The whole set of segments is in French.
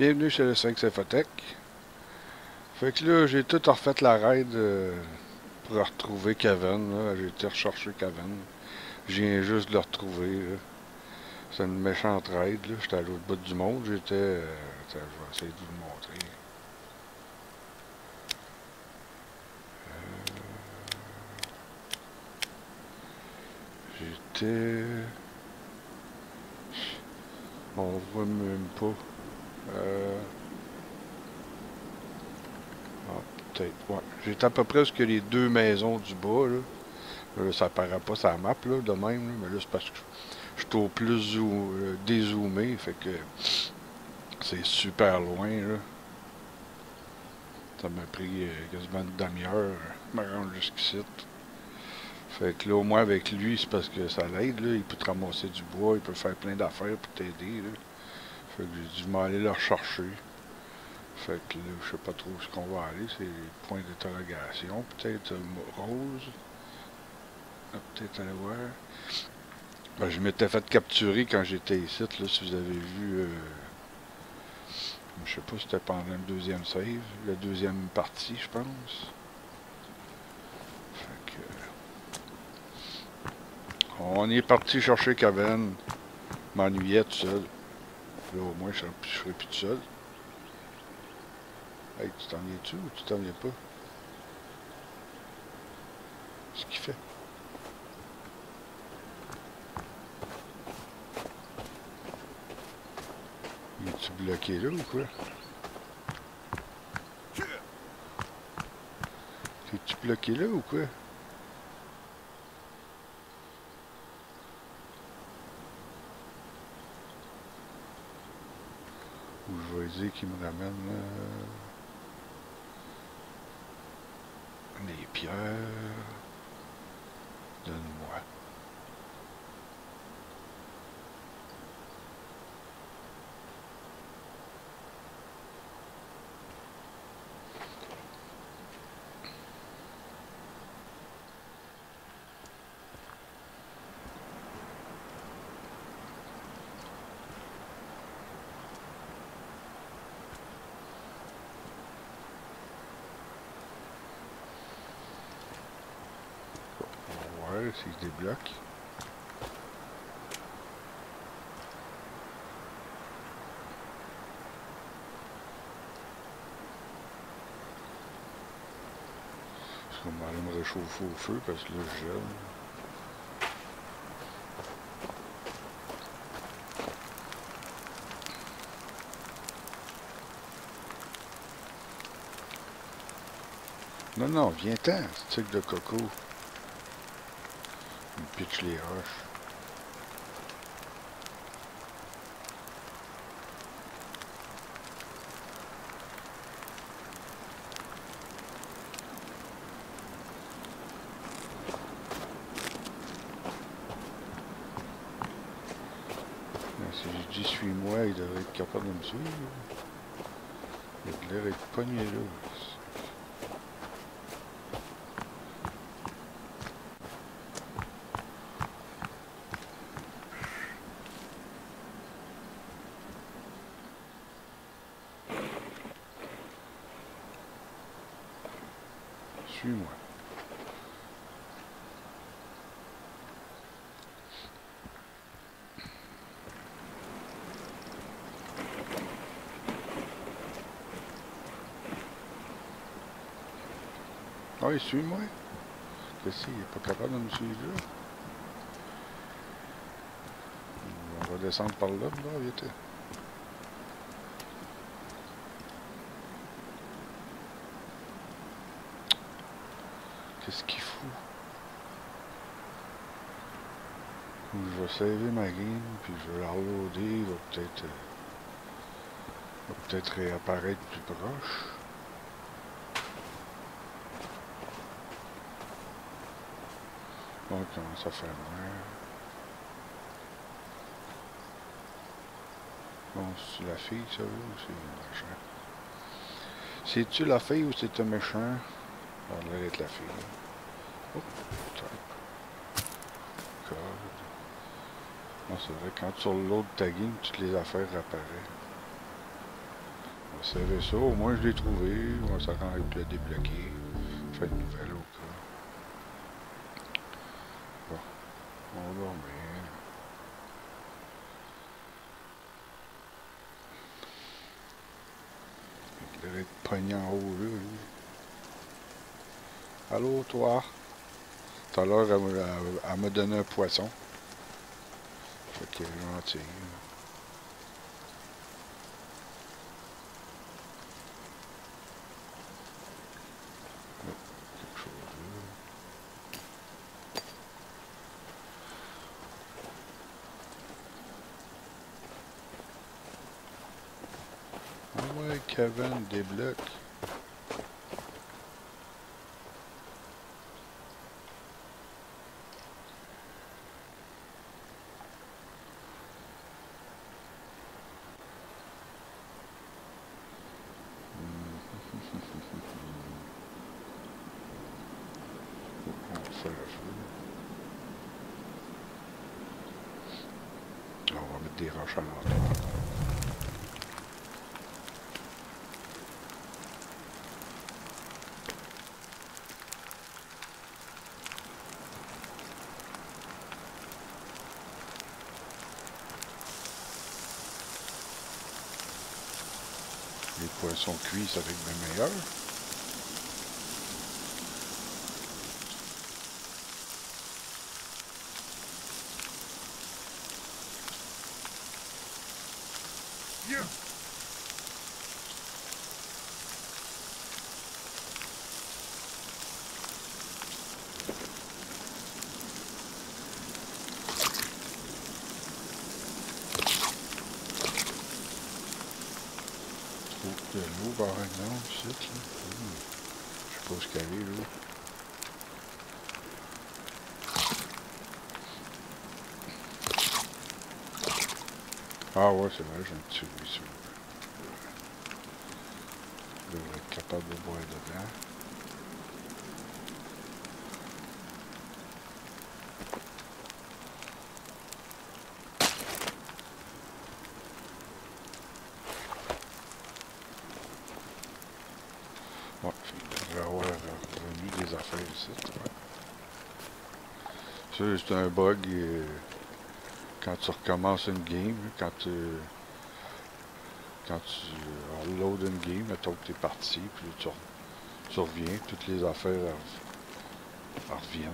Bienvenue chez le 5 Infotech. Fait que là, j'ai tout refait la raid euh, pour retrouver Kevin. J'ai été rechercher Kevin. Je viens juste de le retrouver. C'est une méchante raid. J'étais à l'autre bout du monde. J'étais... Euh, je vais essayer de vous le montrer. Euh, j'étais... On voit même pas. Euh... Ah, peut-être, à peu près ce que les deux maisons du bas, là. là ça apparaît pas sur la map, là, de même, mais là, c'est parce que je suis au plus euh, dézoomé, fait que c'est super loin, là. Ça m'a pris euh, quasiment une demi-heure me rendre jusqu'ici. Fait que là, au moins avec lui, c'est parce que ça l'aide. Il peut te ramasser du bois, il peut faire plein d'affaires pour t'aider. Fait que j'ai dû m'aller le rechercher. Fait que là, je sais pas trop où ce qu'on va aller. C'est les points d'interrogation. Peut-être Rose. Peut-être aller voir. Ben, je m'étais fait capturer quand j'étais ici, là, si vous avez vu. Euh, je sais pas si c'était pendant le deuxième save, la deuxième partie, je pense. Fait que, on est parti chercher Caven. M'ennuyait tout seul. Là, au moins, je serais plus tout seul. Hey, tu t'en viens-tu ou tu t'en viens pas? Ce qu'il fait? Es-tu bloqué là ou quoi? T'es-tu bloqué là ou quoi? Ou je vais dire qu'il me ramène euh, les pierres. Donne-moi. S'il se débloque. Je vais aller me réchauffer au feu parce que là je gèle. Non, non, viens-t'en, stick de coco. Il pitch les roches. Ben, si je dis suis-moi, il devrait être capable de me suivre. Il l'air d'être pogné là. Suis-moi. Ah oui, suis-moi. Qu'est-ce qu'il n'est pas capable de me suivre? On va descendre par là, là, vite. Qu'est-ce qu'il fout? Je vais sauver ma game, puis je vais la reloader, il va peut-être... Euh, va peut-être réapparaître plus proche. Ça fait noir. Bon, c'est la fille, ça, ou c'est méchant? C'est-tu la fille ou c'est un méchant? Ça va être la fille. Oh. Code. Non, c'est vrai, quand tu reloads ta game, toutes les affaires apparaissent. va serrer ça. Au moins, je l'ai trouvé. On va s'arranger de le débloquer. Faire une nouvelle au cas. Bon. On va dormir. Il devrait être pogné en haut, là. lui. Toi? Tout à me- donné un poisson. Fait. Ah ouais, Kevin débloque. On va faire le feu. On va mettre des roches à l'entour. Ça fait bien meilleur de l'eau, par là. Je sais pas ce qu'elle est, l'eau. Ah ouais, c'est vrai, j'ai un petit ruisseau. Je devrais être capable de boire dedans. Ouais, il devrait avoir revenu des affaires ici. ouais. Ça, c'est un bug euh, quand tu recommences une game, quand tu quand tu une game, mettons que tu es parti, puis tu, re- tu reviens, toutes les affaires reviennent.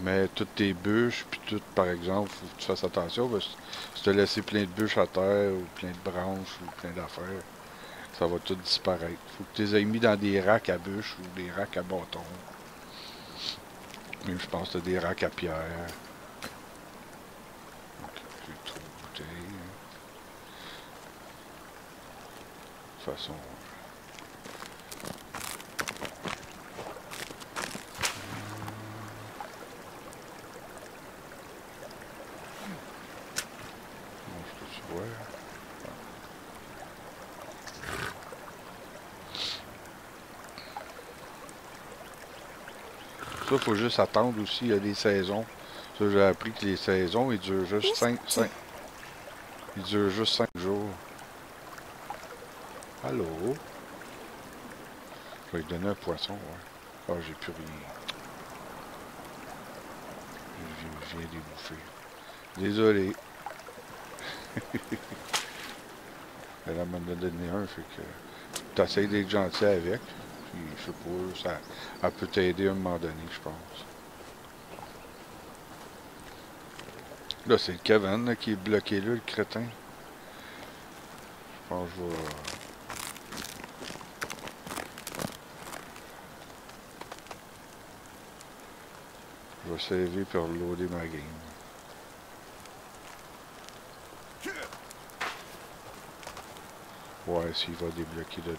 Mais toutes tes bûches, puis tout, par exemple, faut que tu fasses attention, parce que si tu as laissé plein de bûches à terre, ou plein de branches, ou plein d'affaires, ça va tout disparaître. Faut que tu les aies mis dans des racks à bûches ou des racks à bâtons. Même je pense des racks à pierre. De toute façon. Bon, je te suis voir. Faut juste attendre aussi, il y a des saisons. Ça, j'ai appris que les saisons, ils durent juste 5, 5. Ils durent juste 5 jours. Allô? Je vais lui donner un poisson, ouais. Ah, j'ai plus rien. Je viens bouffer. Désolé. Elle m'en a donné un, fait que t'essayes d'être gentil avec. Je sais pas, ça, elle peut t'aider à un moment donné, je pense. Là, c'est le Kevin qui est bloqué là, le crétin. Je pense que je vais... Je vais sauver pour reloader ma game. Ouais, s'il va débloquer de là.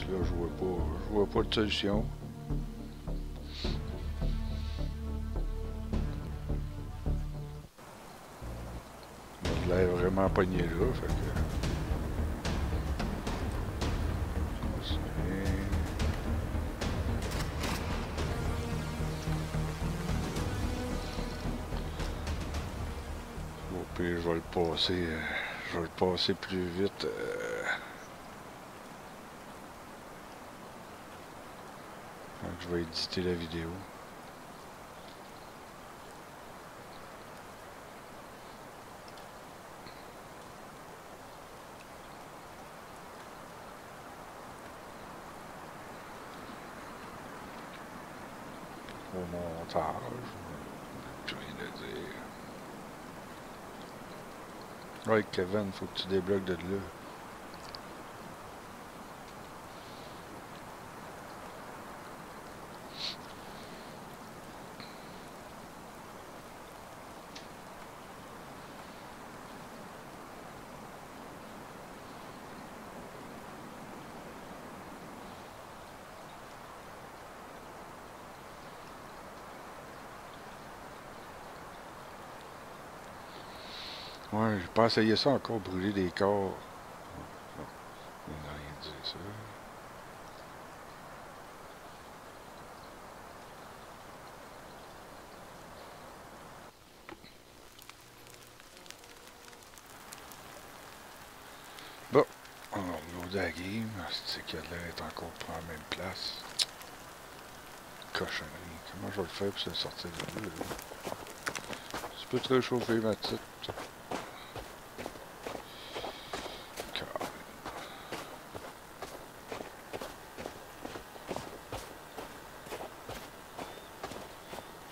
là, je vois pas. Je vois pas de solution. Je l'ai vraiment pogné là, fait que. je vais le passer, euh, je vais le passer plus vite. Euh. Je vais éditer la vidéo. Au montage. Plus rien à dire. Ouais, Kevin, faut que tu débloques de là. Ouais, j'ai pas essayé ça encore, brûler des corps. Bon, on va reloader la game. C'est qu'elle est encore pas la même place. Cochonnerie. Comment je vais le faire pour se sortir de là? là? Tu peux te réchauffer, ma petite. Car-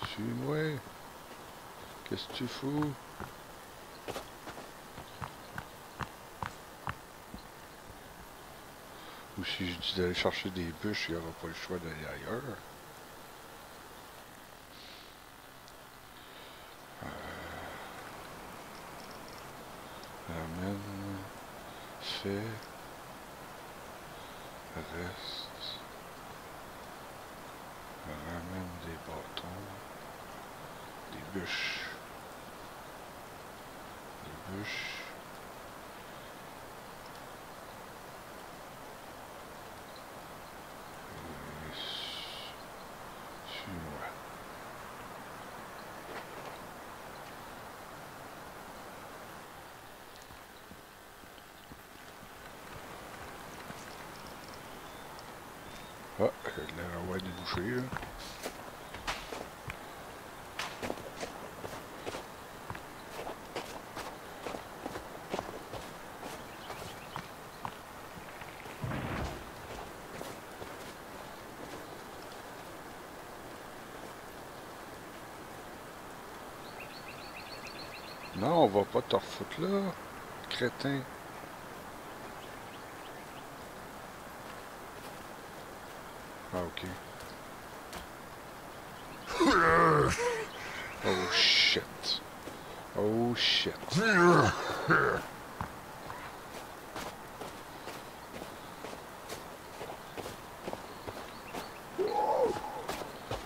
Suis-moi. Ou si je dis d'aller chercher des bûches, il n'y aura pas le choix d'aller ailleurs. Ramène, fait, reste, ramène des bâtons, des bûches, des bûches, et su- suis-moi. Ah, il y a de l'air à avoir des bouchées, là. Non, on va pas te refoutre là, crétin. Ah, ok. Oh shit. Oh shit.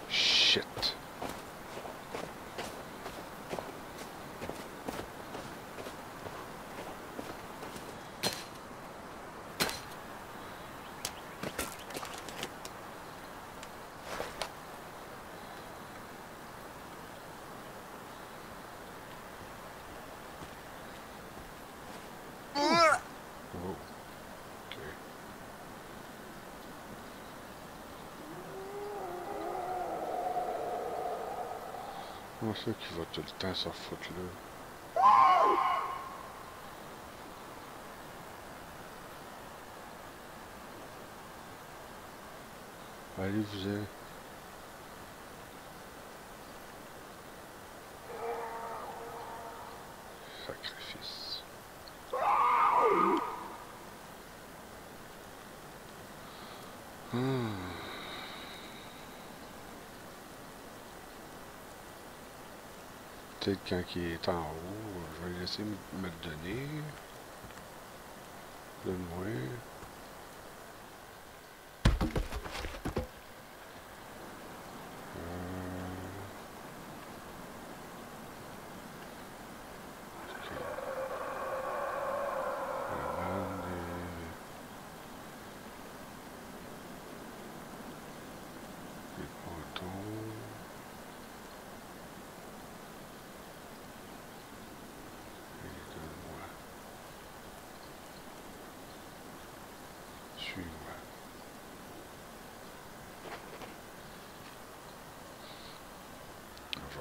Shit. Oh. Ok. Qu'il va tout le temps s'en foutre là? Allez-vous-en. Sacrifice. Hmm. Peut-être quand il est en haut, je vais laisser me le donner. Donne-moi.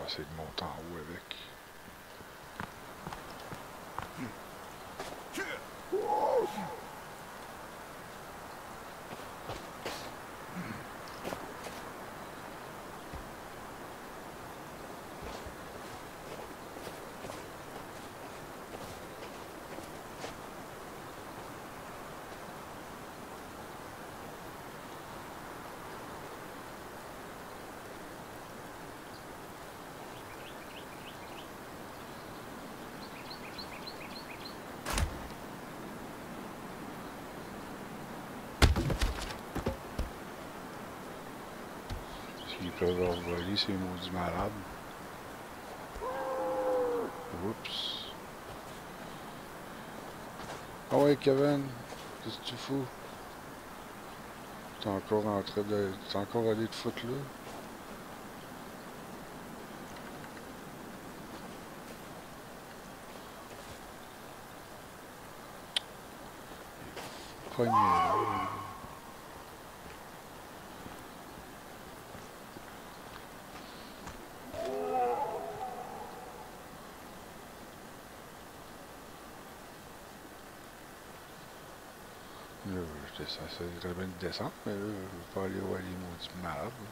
Essayer de monter en haut avec. Peuvent leur voler, ces maudits malades. Oups. Ah ouais, Kevin, qu'est-ce que tu fous? T'es encore en train de. T'es encore allé te foutre là? Pogné j'étais censé très bien descendre, mais là, je veux pas aller voir les maudits malades. là.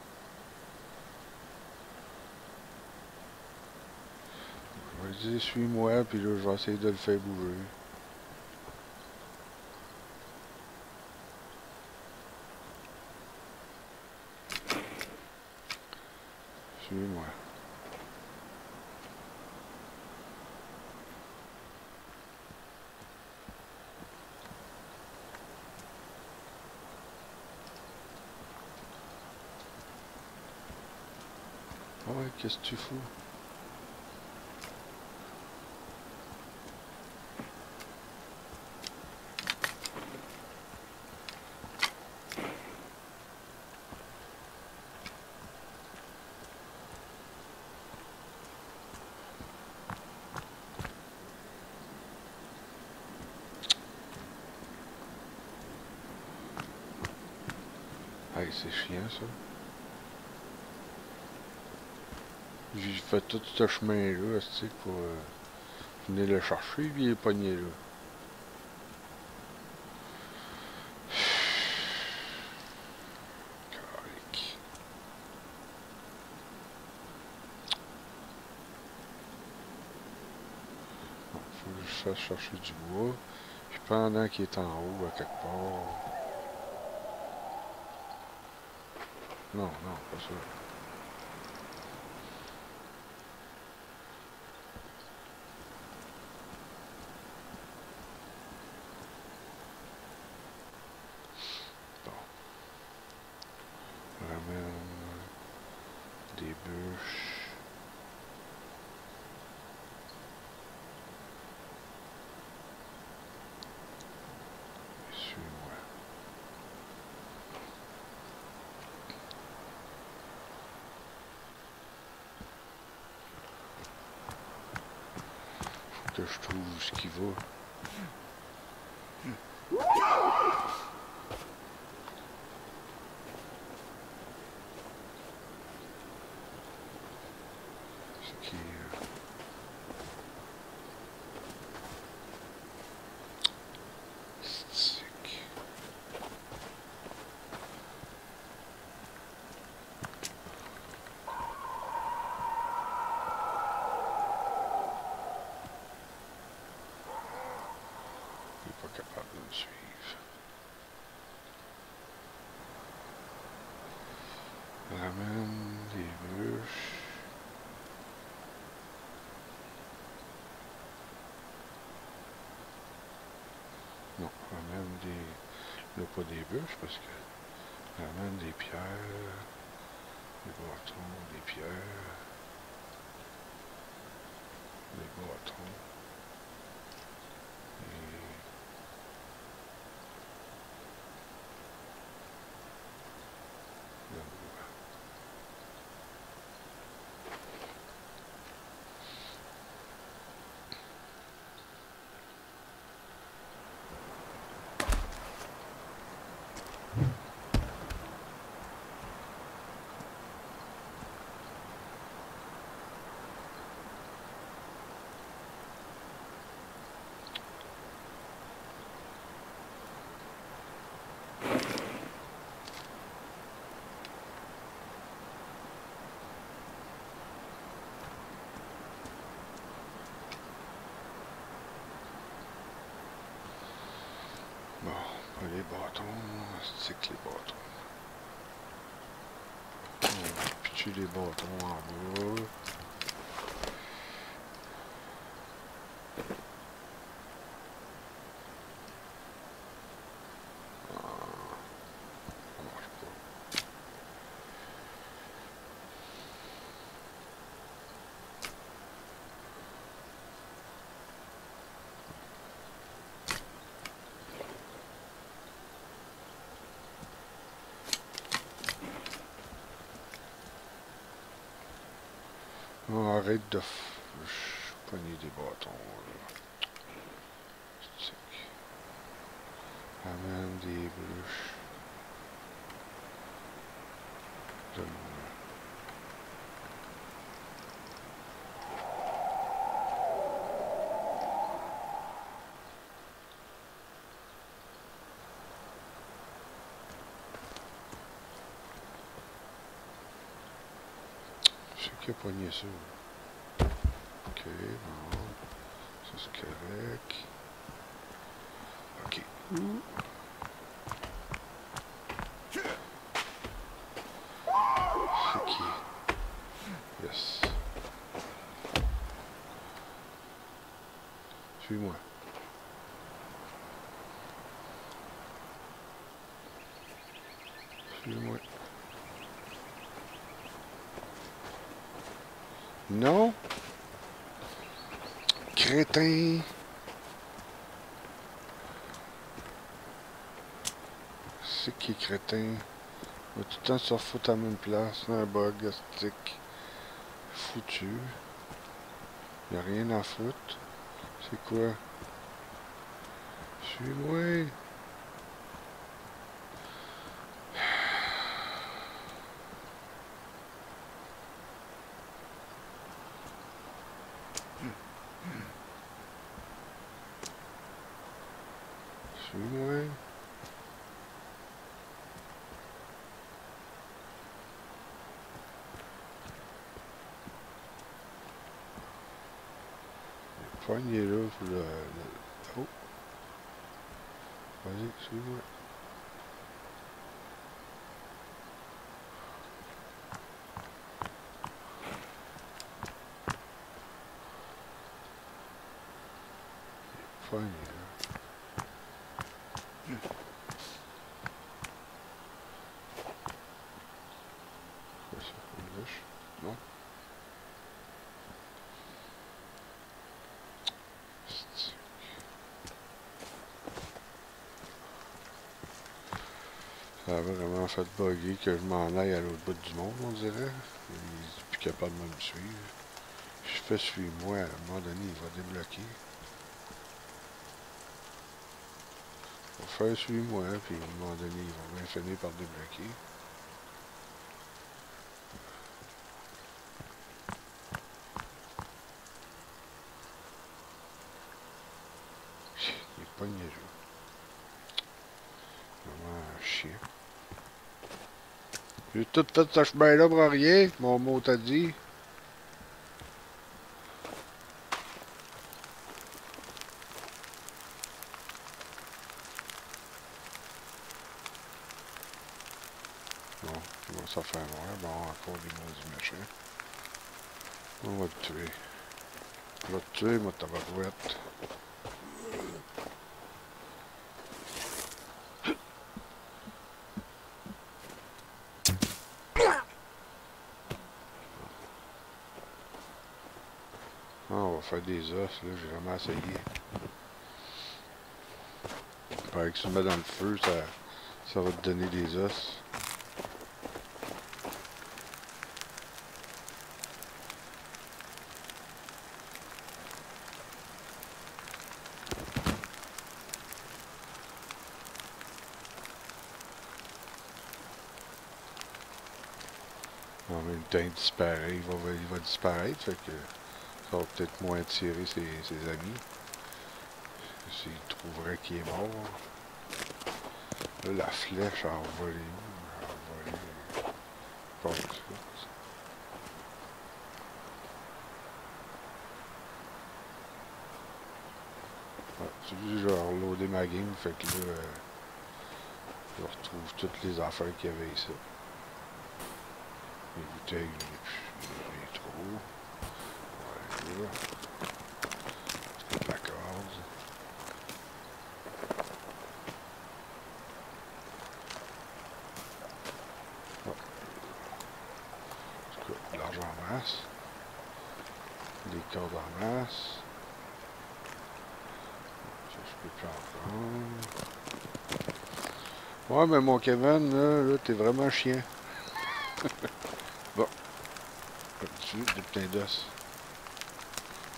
Je vais dire suis-moi, puis là, je vais essayer de le faire bouger. Suis-moi. Ah ouais, tu fous? Hey, c'est chiant ça. J'ai fait tout ce chemin-là, tu sais, pour euh, venir le chercher, puis il est pogné là. Faut que je chercher du bois. Puis pendant qu'il est en haut, à quelque part... Non, non, pas ça. Bon. On ramène des bûches. Et Suis-moi. Faut que je trouve ce qui va. Ce qui est... euh, stick. Il n'est Ramène des bûches. Non, ramène des... Là, pas des bûches parce que... Ramène des pierres, des bâtons, des pierres, des bâtons. Et... le bois. Les bâtons. C'est que les bâtons. On va pitcher les bâtons en bas. On arrête de pogner des bâtons. Amène des bûches. Qui a? Ok, bon. Ça c'est correct. Ok. Yes. Suis-moi. Non. Crétin. C'est qui crétin? va tout le temps se refoutre à même place? Un bug, stick. Foutu. Y a rien à foutre. C'est quoi? Suis-moi. Poignée là pour le, le... Oh. Vas-y, suis-moi. Vache? Non? Ça a vraiment fait bugger que je m'en aille à l'autre bout du monde, on dirait. Il est plus capable de me suivre. Je fais suis-moi, à un moment donné, il va débloquer. On va faire suis-moi, puis à un moment donné, il va bien finir par débloquer. Il est niaiseux. Vraiment un chien. J'ai tout fait ce chemin-là pour rien, mon mot t'a dit. Bon, il va s'en faire voir. Bon, encore des maudits méchants. On va te tuer. On va te tuer, ma tabarouette. Ah, on va faire des os, là, j'ai jamais essayé. Pareil que tu le mets dans le feu, ça, ça va te donner des os. En même temps, il disparaît, il va, il va disparaître, fait que peut-être moins attirer ses, ses amis. S'il trouverait qu'il est mort. Là, la flèche a envolé a envolé. Tu vois, j'ai reloadé ma game, fait que là, euh, Je retrouve toutes les affaires qu'il y avait ici. Les bouteilles, les, les trous. Voilà. Toute la case. Oh. En tout cas, l'argent en masse. Les cordes en masse. Ça, je peux plus en prendre. Ouais, mais mon Kevin, là, t'es vraiment chien. bon. Des putains d'os.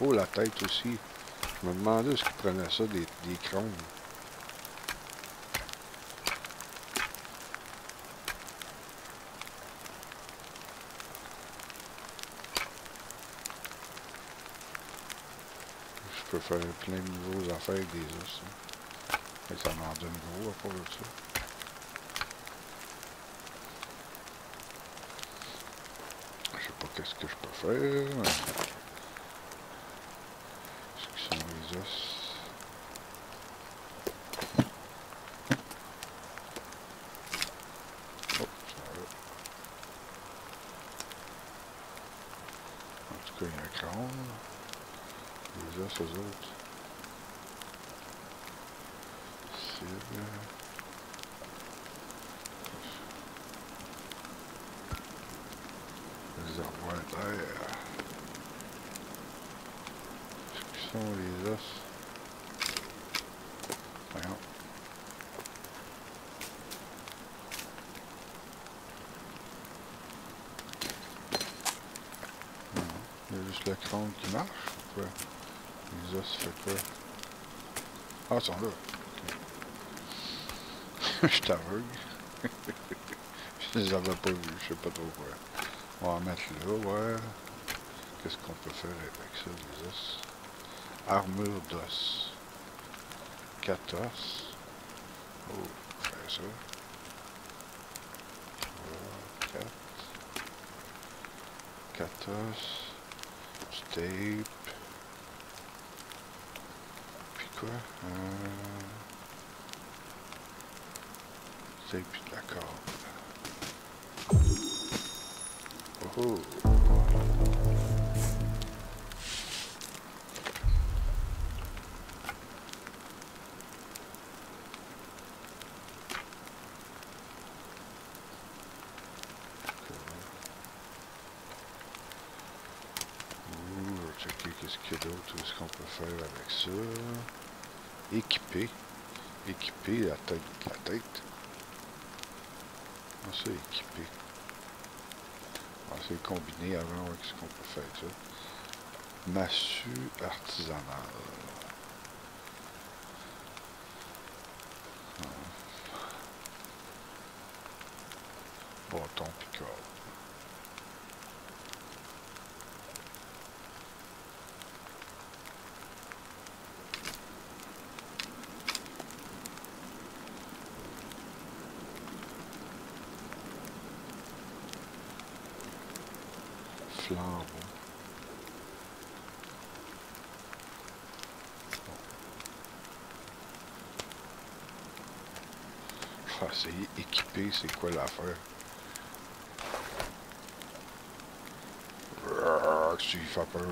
Oh, la tête aussi. Je me demandais ce qu'il prenait ça, des, des crônes. Je peux faire plein de nouveaux affaires avec des os. Hein. Ça m'en donne gros à part de ça. Qu'est-ce que je peux faire Ce qui sont les os. Oh, ça va. En tout cas, il y a un crâne. Les os aux autres. Cible. terre. Ce qui sont les os. Voyons. Non, il y a juste le crâne qui marche ou quoi? Les os, fait quoi? Ah, ils sont là. je suis aveugle. je les avais pas vus, je sais pas trop quoi. On va en mettre là, ouais. Qu'est-ce qu'on peut faire avec ça, les os? Armure d'os. 4 os. Oh, faire ça. Voilà, 4. 4 os. Tape. Puis quoi? Euh... Tape puis de la corde. Oh. checker qu'est-ce qu'il y a d'autre, ce qu'on peut faire avec ça. Équiper. Équiper la tête. La tête. On ça, équiper. On va combiner avant ce qu'on peut faire ça? Massue artisanale. Ah, c'est équipé, c'est quoi l'affaire? Tu fais peur.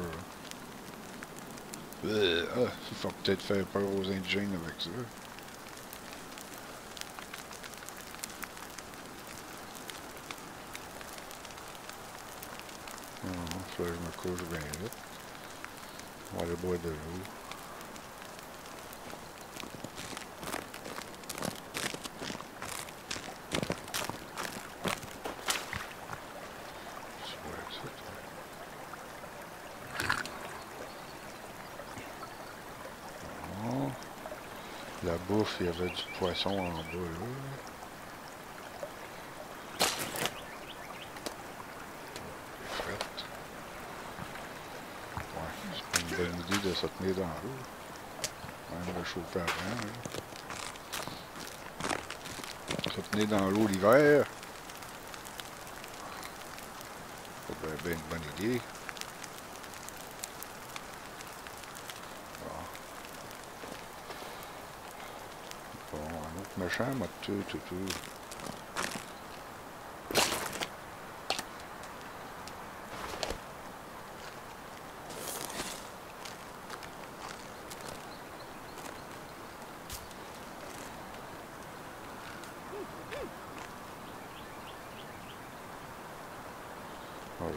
Euh, ah, il faut peut-être faire peur aux indigènes avec ça. je me couche bien vite. On va aller boire de l'eau. La bouffe, il y avait du poisson en bas là. de se tenir dans l'eau. Même réchauffer avant. Là. Se tenir dans l'eau l'hiver. C'est bien, bien une bonne idée. Je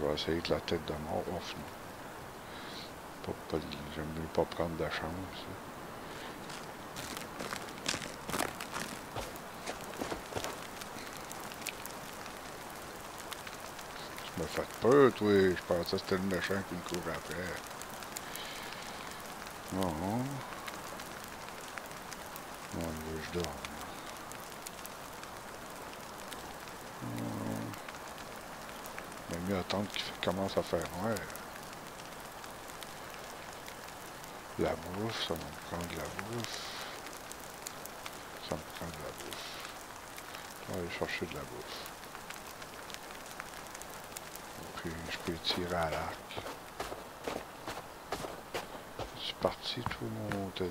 vais essayer de la tête de mort. pas, J'aime mieux pas prendre de chance. Toi. Je pensais que c'était le méchant qui me court après. Non. Non, je dors. Mais mieux attendre qu'il commence à faire noir. La bouffe, ça va me prendre de la bouffe. Ça me prend de la bouffe. Je vais aller chercher de la bouffe. Je peux tirer à l'arc. Je suis parti tout mon dit.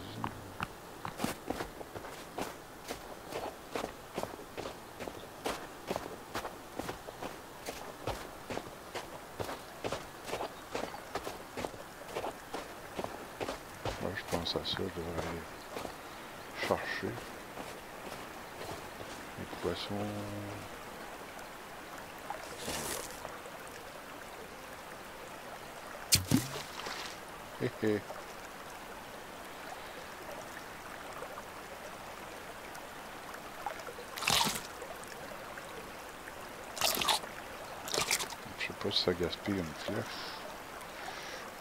à ça, je devrais aller chercher les poissons. Je sais pas si ça gaspille une flèche.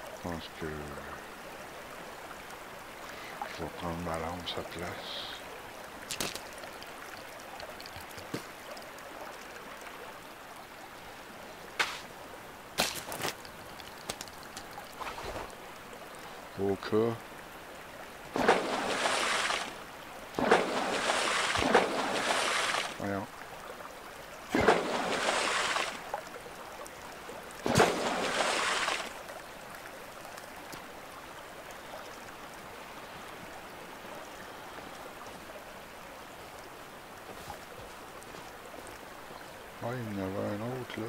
Je pense que je vais prendre ma lampe sa place. Au cas il y en avait un autre là.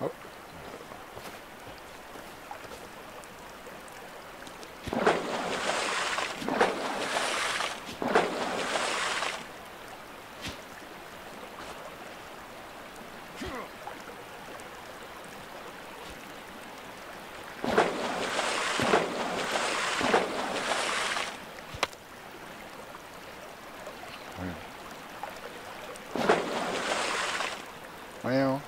Hop. Voyons.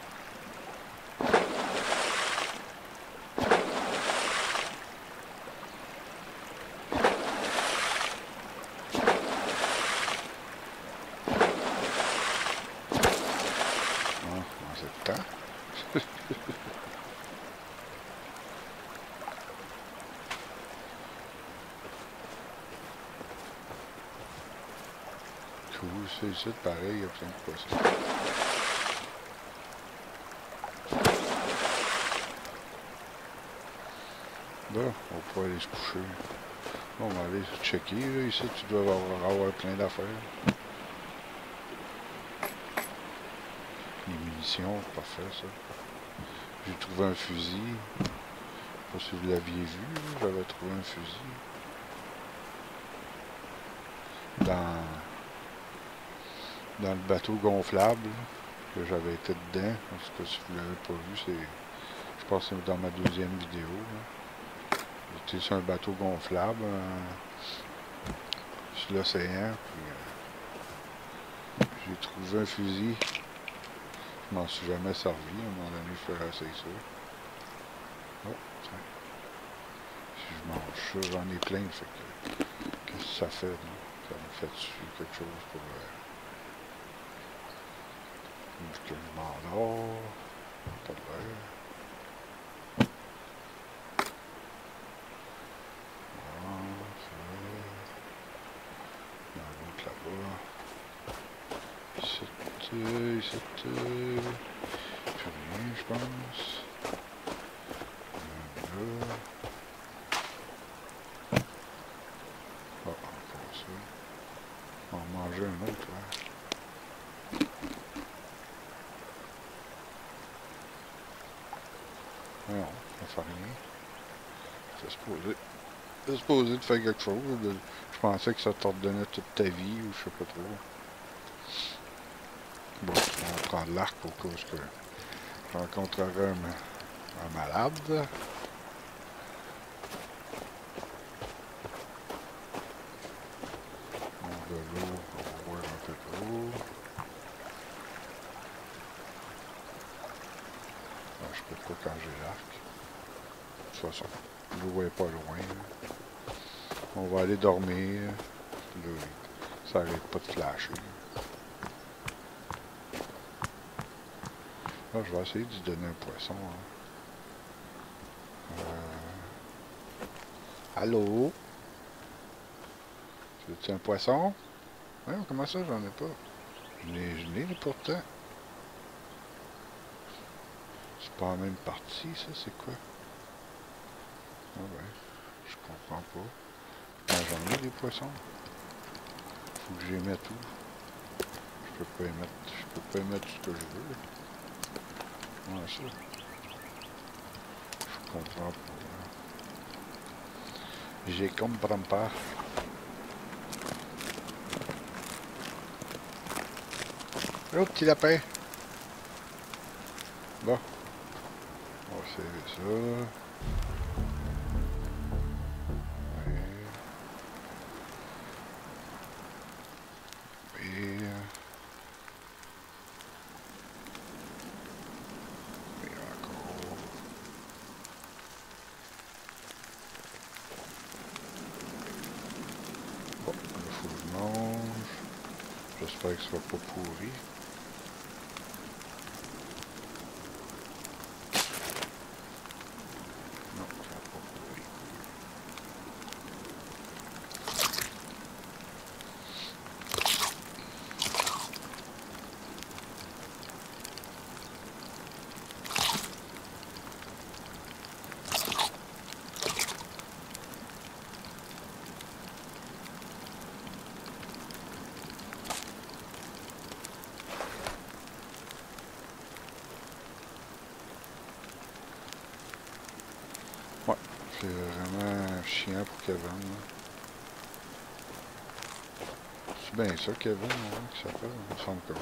Oh, c'est le temps. cool, c'est ici, pareil, il y a plein de poissons. Là, on peut aller se coucher. on va aller checker. Ici, tu dois avoir, avoir plein d'affaires. Les munitions, parfait ça. J'ai trouvé un fusil. Je sais pas si vous l'aviez vu, j'avais trouvé un fusil. Dans, dans le bateau gonflable que j'avais été dedans. Parce que si vous l'avez pas vu, c'est. Je pense que c'est dans ma deuxième vidéo. J'étais sur un bateau gonflable euh, sur l'océan. Euh, j'ai trouvé un fusil. Je m'en suis jamais servi. À un moment donné, je ferais essayer ça. Oh, tiens. Si je mange ça, j'en ai plein. Qu'est-ce que ça fait? Non? Ça me fait quelque chose pour... Euh, que je m'endors. Pas de l'air. c'était... Plus je pense. Là. On va en manger un autre, ouais. Non, ça fait rien. C'est supposé. C'est de faire quelque chose. je pensais que ça t'ordonnait toute ta vie ou je sais pas trop. Bon, on va prendre l'arc au cas où je rencontrerai un malade. On a de l'eau, on va boire un peu d'eau. Ah, je peux pas quand j'ai l'arc. De toute façon, l'eau est pas loin. là. On va aller dormir. Là, ça arrête pas de flasher. Là, je vais essayer de lui donner un poisson. hein. Euh, Allô? C'est un poisson? Comment ça, j'en ai pas? Je n'ai pourtant. C'est pas la même partie, ça, c'est quoi? Ah ouais, je comprends pas. J'en ai des poissons. Faut que j'y mette tout. Je peux pas y mettre, je peux pas y mettre ce que je veux. Ouais, ça. Je comprends pas. J'ai comprends pas. Oh, petit lapin. Bon. On va serrer ça. Ouais. Et... Et encore. Bon, il faut que je mange. J'espère que ce sera pas pourri. Non, ça sera pas pourri. Ouais, c'est vraiment chiant pour Kevin. là. C'est bien ça, Kevin, hein, qui s'appelle, il me semble que oui.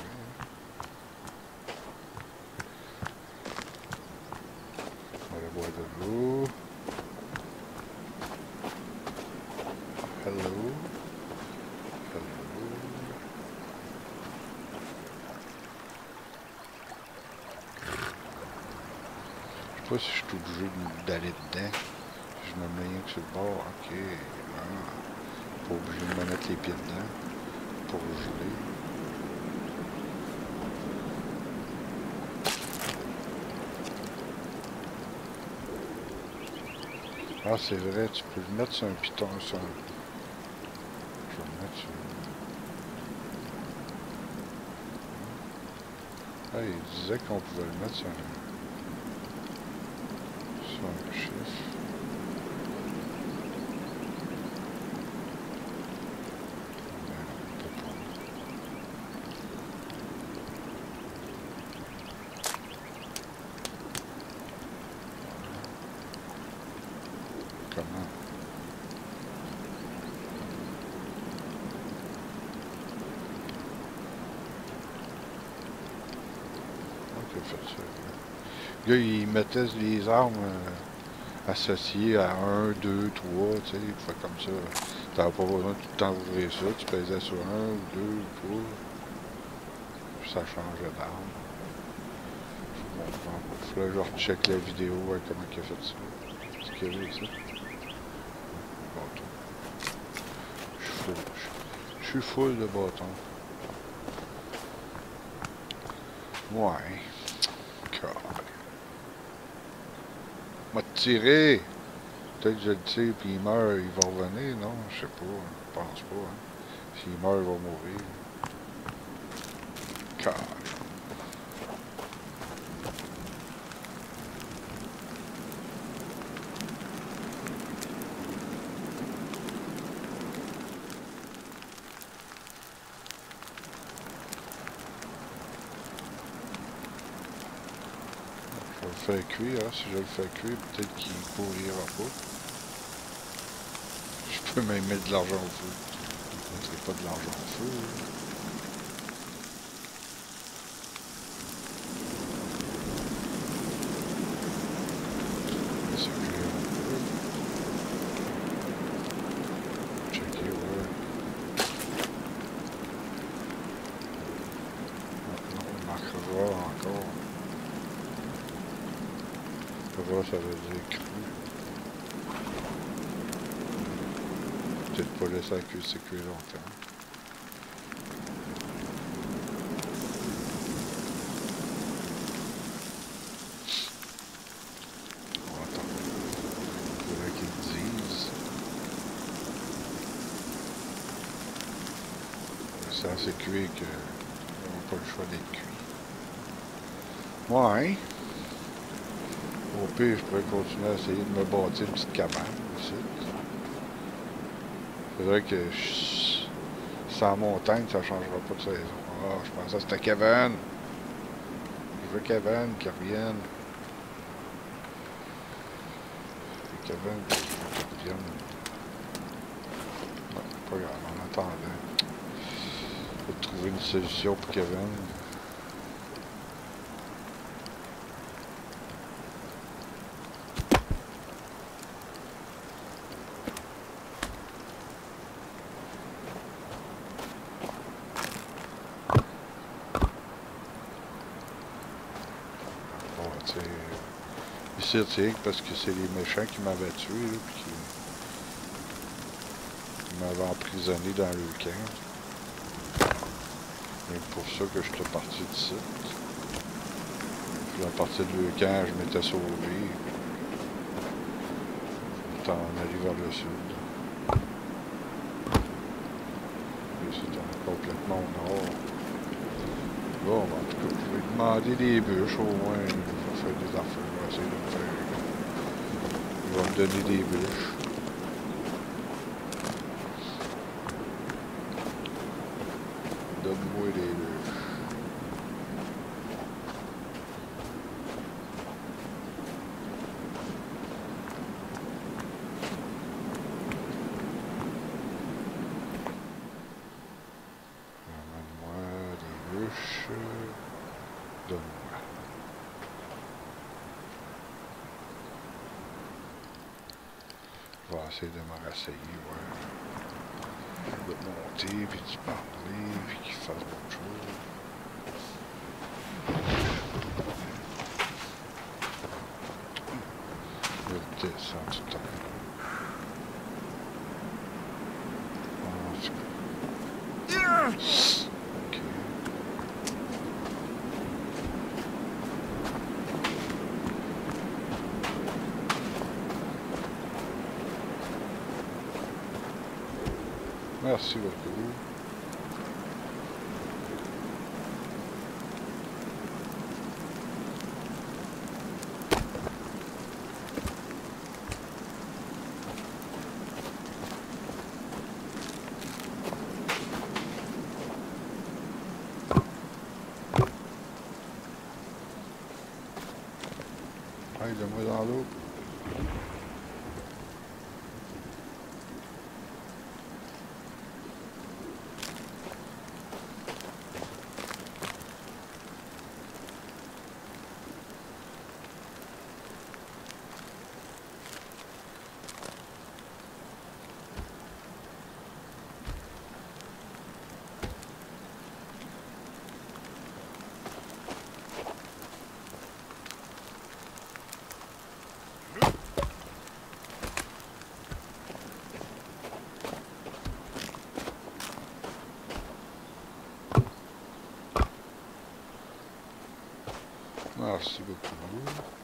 On va boire de l'eau. Hello. Hello. Je sais pas si je suis obligé d'aller dedans. Je me mets rien que sur le bord. Ok. Ah. Pas obligé de me mettre les pieds dedans. Pour. Ah, c'est vrai, tu peux le mettre sur un piton. Sur. Je vais le mettre sur... Ah, il disait qu'on pouvait le mettre sur un... Sur un chiffre. Mais on peut pas. Comment? Ok, fait ça. Le gars, il mettait les armes euh, associées à 1, 2, 3, tu sais, il fait comme ça. T'avais pas besoin de tout le temps ouvrir ça, tu pesais sur 1 ou 2 ou 3. Puis ça changeait d'arme. Bon, que je recheck la vidéo, ouais, comment il a fait ça. C'est qu'il y avait ça? Bâton. Je suis full. Je- suis full de bâtons. Ouais. God. Tiré. Peut-être que je le tire puis il meurt, il va revenir, non? Je sais pas. Je pense pas. Hein. S'il meurt, il va mourir. God. fais cuire, hein. Si je le fais cuire, peut-être qu'il pourrira pas. Je peux même mettre de l'argent au feu. Je mettrai pas de l'argent au feu. Laisser cuire un peu. Checker, ouais. Maintenant, on marquera encore. Raw, ça veut dire cru. Peut-être pas laisser la cuire cuire longtemps. On va attendre. Faudrait qu'ils disent. C'est assez cuit que on n'a pas le choix d'être cuit. Ouais. Au pire, je pourrais continuer à essayer de me bâtir une petite cabane Faudrait que sans montagne, ça changera pas de saison. Ah, je pensais que c'était Kevin. Je veux Kevin qui revienne. Kevin qui revienne. Non, pas grave, en attendant. Trouver une solution pour Kevin. Bon, tu sais, parce que c'est les méchants qui m'avaient tué, là, puis qui, m'avaient emprisonné dans le camp. C'est pour ça que je suis parti d'ici. Puis à partir de camp, je m'étais sauvé. J'étais en vers le sud. C'était complètement au nord. Là, on va en tout cas, je vais demander des bûches au moins. Je vais faire des affaires. Je vais essayer de me faire. Il va me donner des bûches. Donne-moi des bûches. Ramène-moi des bûches. Donne-moi. Je vais essayer de me rasseyer, ouais. Je vais monter, puis tu parler, puis qu'il fasse autre chose. Je vais descendre tout le temps. Ah, c'est- Ok. Merci beaucoup. Aide-moi dans l'eau. Merci beaucoup. Ouais,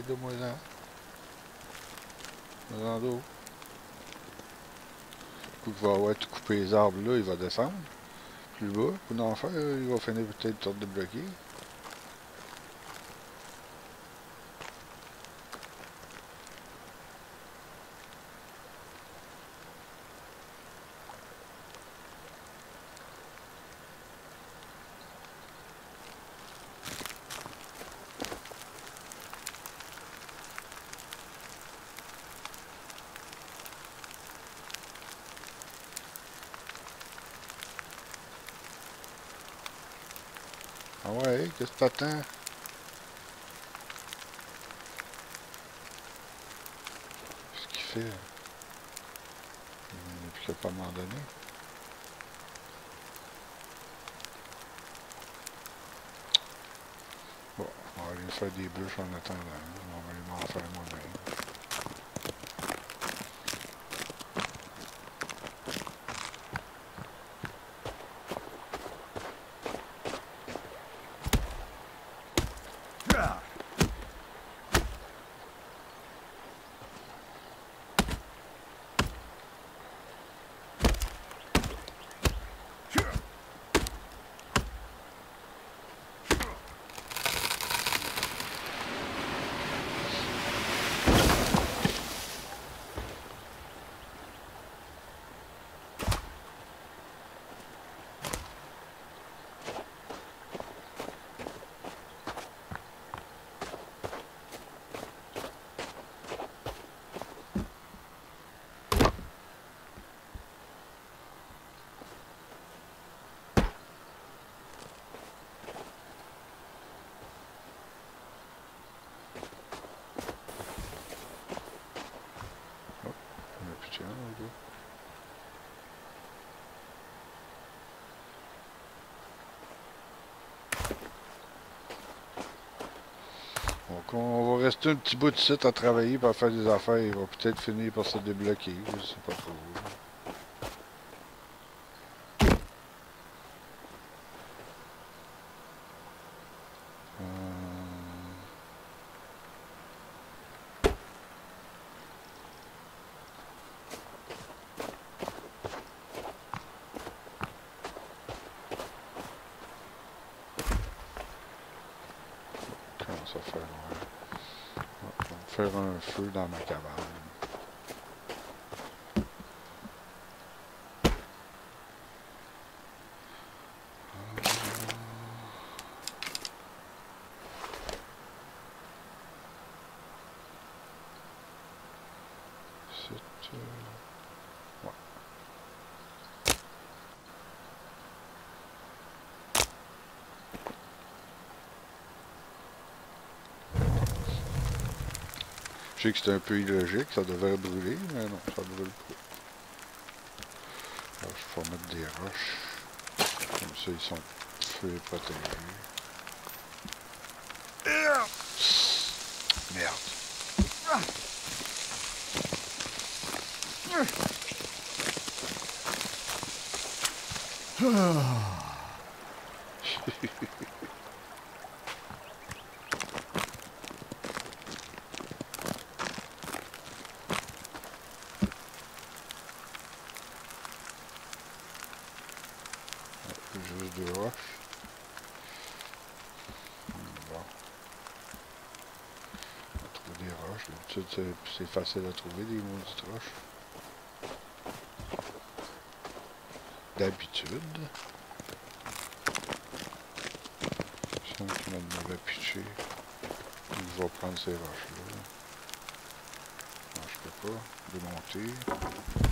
de moi là. Dans d'eau. Coup va avoir tout coupé les arbres là, il va descendre. Plus bas, pour n'en faire, il va finir peut-être de débloquer. Ah ouais, qu'est-ce que Qu'est-ce qu'il fait? Il n'est plus capable de m'en donner. Bon, on va aller faire des bûches en attendant. On va aller m'en faire moi-même. On a plus de chien, là. Donc on va rester un petit bout de site à travailler pour faire des affaires. Il va peut-être finir par se débloquer. Je sais pas trop. Euh, Comment ça faire? ouais. On va faire un feu dans ma cabane. C'est... euh, ouais. Je sais que c'est un peu illogique, ça devrait brûler, mais non, ça brûle pas. Alors, je vais mettre des roches. Comme ça, ils sont feu et protégés. Merde. Juste deux roches. Bon. On va trouver des roches. D'habitude, c'est- c'est facile à trouver des maudites roches. D'habitude. Je sens qu'il m'avait. Je vais prendre ces roches-là. Non, je peux pas. Démonter.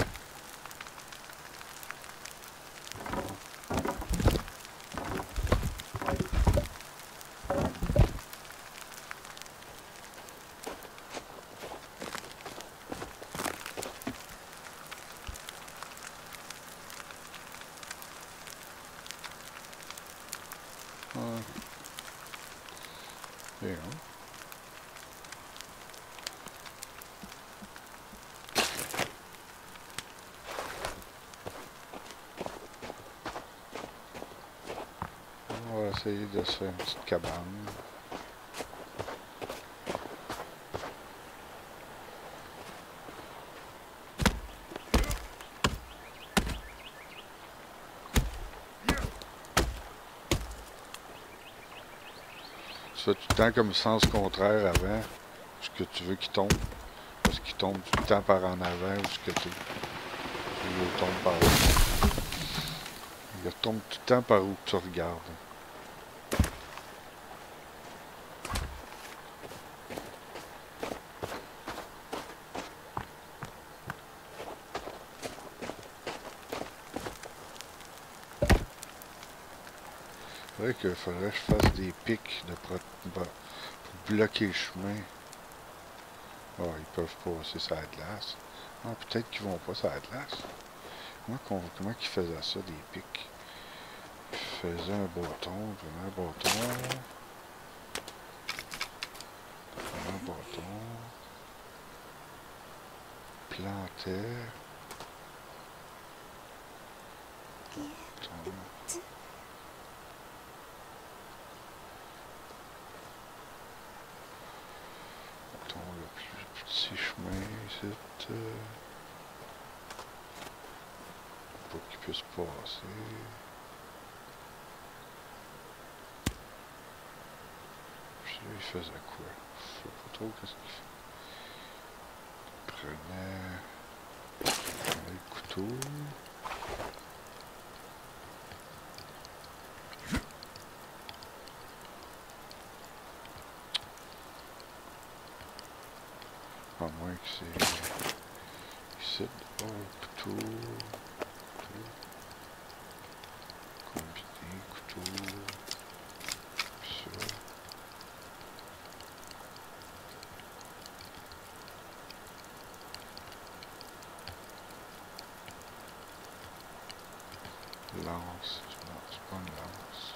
de se faire une petite cabane. Tu fais tout le temps comme sens contraire avant, ce que tu veux qu'il tombe? Parce qu'il tombe tout le temps par en avant ou ce que tu veux. tombe par. Il retombe tout le temps par où tu regardes. Vrai qu'il faudrait que je fasse des pics de pour bloquer le chemin. Oh, ils peuvent passer sur la glace. Ah, peut-être qu'ils vont pas sur la glace. Comment, comment ils faisaient ça, des pics? Ils faisaient un bâton, un bâton. Un bâton. Plantaient. À moins que c'est ici, oh, couteau, couteau, combiné, couteau, ça. Lance, pas lance.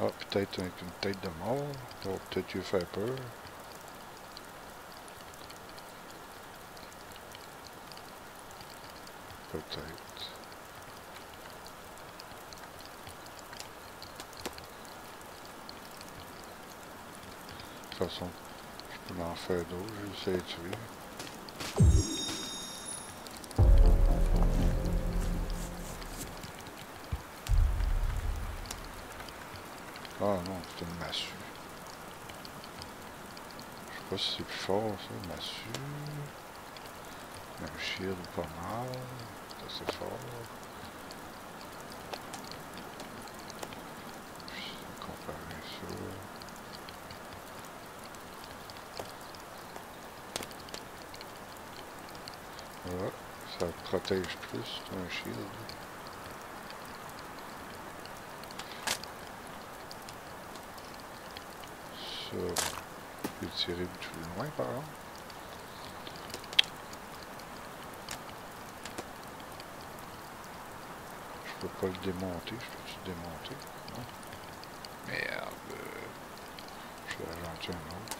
Ah, peut-être une tête de mort, oh, peut-être peur. De toute façon, je peux m'en faire d'autres, je vais essayer de tuer. Ah non, c'est une massue. Je sais pas si c'est plus fort ça, une massue. Un shield pas mal assez fort. comparer ça. Voilà, ça protège plus qu'un shield. Ça, je peux tirer plus loin par exemple. peux pas le démonter. Je peux-tu démonter? Non. Merde. Je vais rajouter un autre.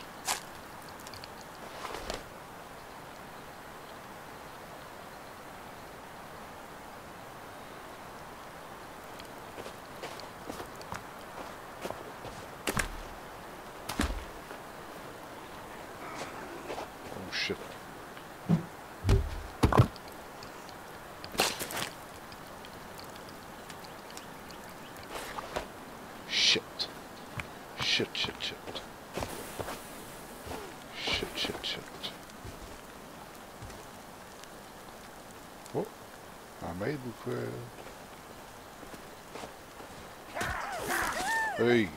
Shit, shit, shit. Shit, shit, shit. Oh, I made the queue. Hey.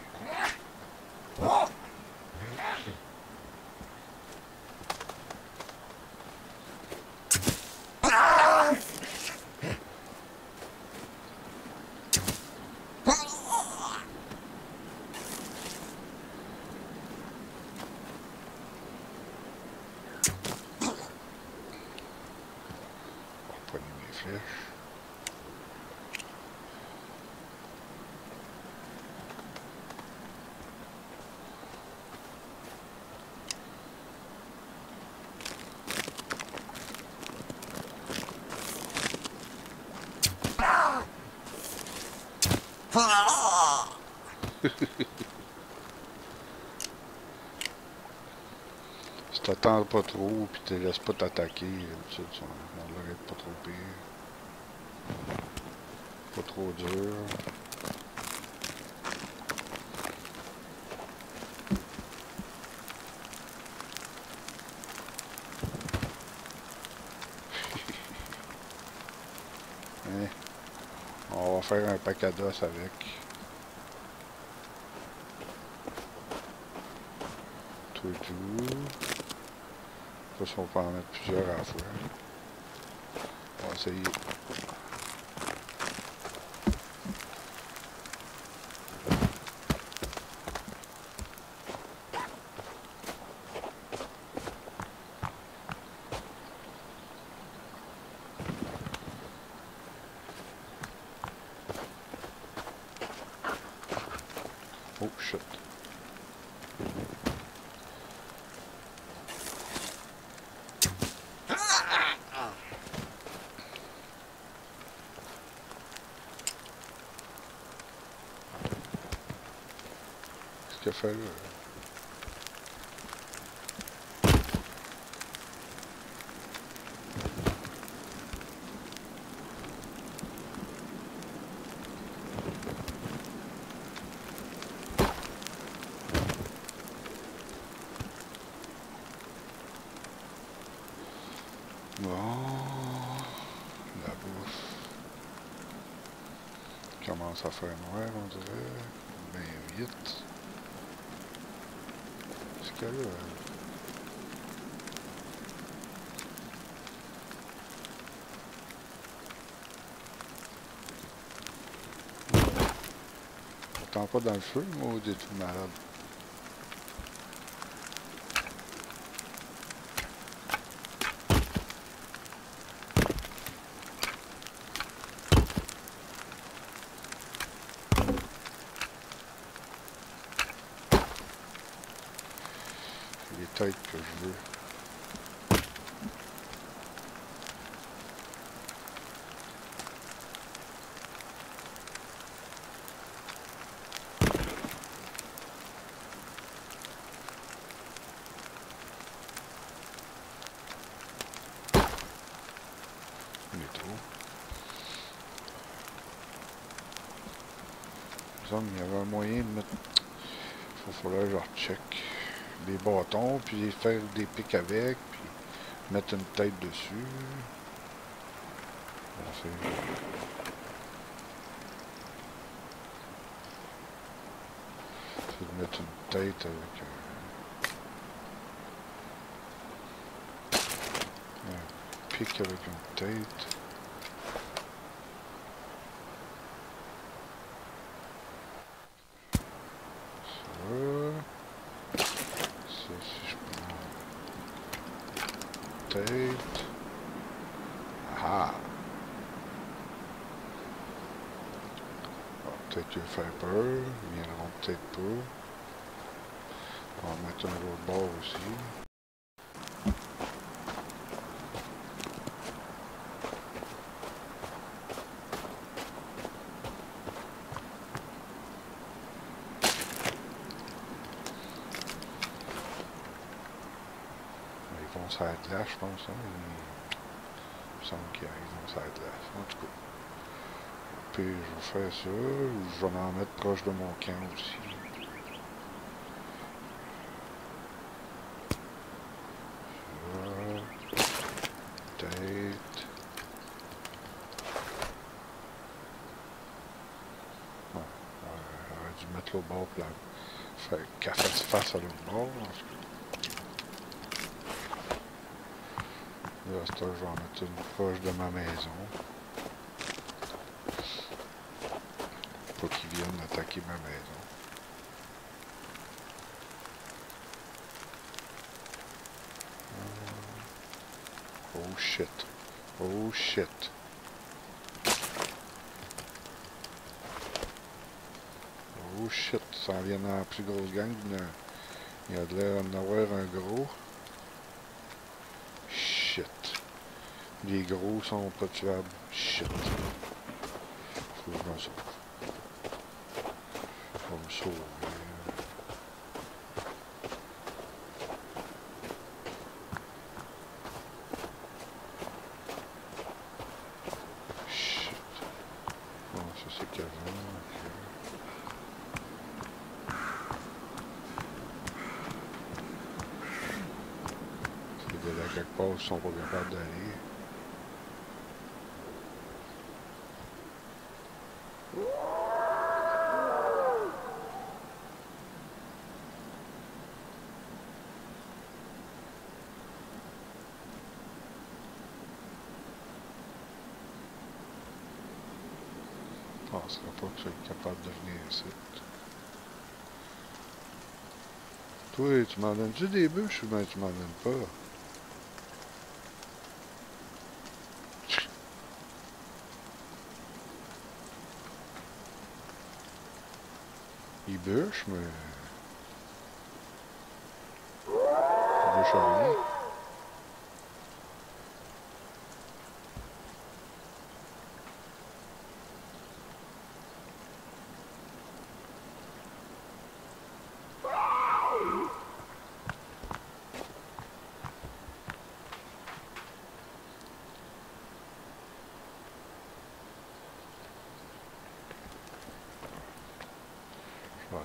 si t'attends pas trop, puis te laisses pas t'attaquer, on l'aurait pas trop pire. Pas trop dur. va faire un paquet d'os avec. Tout tout. Ça, on peut en mettre plusieurs à la fois. On va essayer. Oh shit. Qu'est-ce qu'il a euh? La bouffe à noir, on dirait? Bien vite. Euh, Attends pas dans le feu, maudit malade. C'est les têtes que je veux. Il est trop. Il me semble qu'il y avait un moyen de mettre... Il va falloir que je recheck des puis faire des pics avec, puis mettre une tête dessus. De mettre une tête avec un... un pic avec une tête. Ça. Ça, si je prends tête. Ah! Bon, peut-être qu'il va faire peur. Ils viendront peut-être pas. On va mettre un autre bord aussi. Ils vont sur la Hein? Ils... Il me semble qu'ils vont sur la glace. En tout cas. Puis je vais faire ça. Je vais m'en mettre proche de mon camp aussi. Ça. Bon, euh, j'aurais dû mettre l'autre bord pour la faire qu'elle fasse face à l'autre bord. en tout cas. Là, je vais en mettre une proche de ma maison. Pas qu'ils viennent attaquer ma maison. Oh shit. Oh shit. Oh shit. Ça en vient dans la plus grosse gang. Il y a de l'air d'en avoir un gros. Shit. Les gros sont pas tuables. Shit. Faut que je me sauve. Vais me sauver. Shit. Bon, ça c'est qu'avant. ok. C'est de là quelque part, ils sont pas capables d'aller. Je penserais pas que je sois capable de venir ici. Toi, tu m'en donnes-tu des bûches ou bien tu m'en donnes pas? Il bûche, mais... Il bûche rien.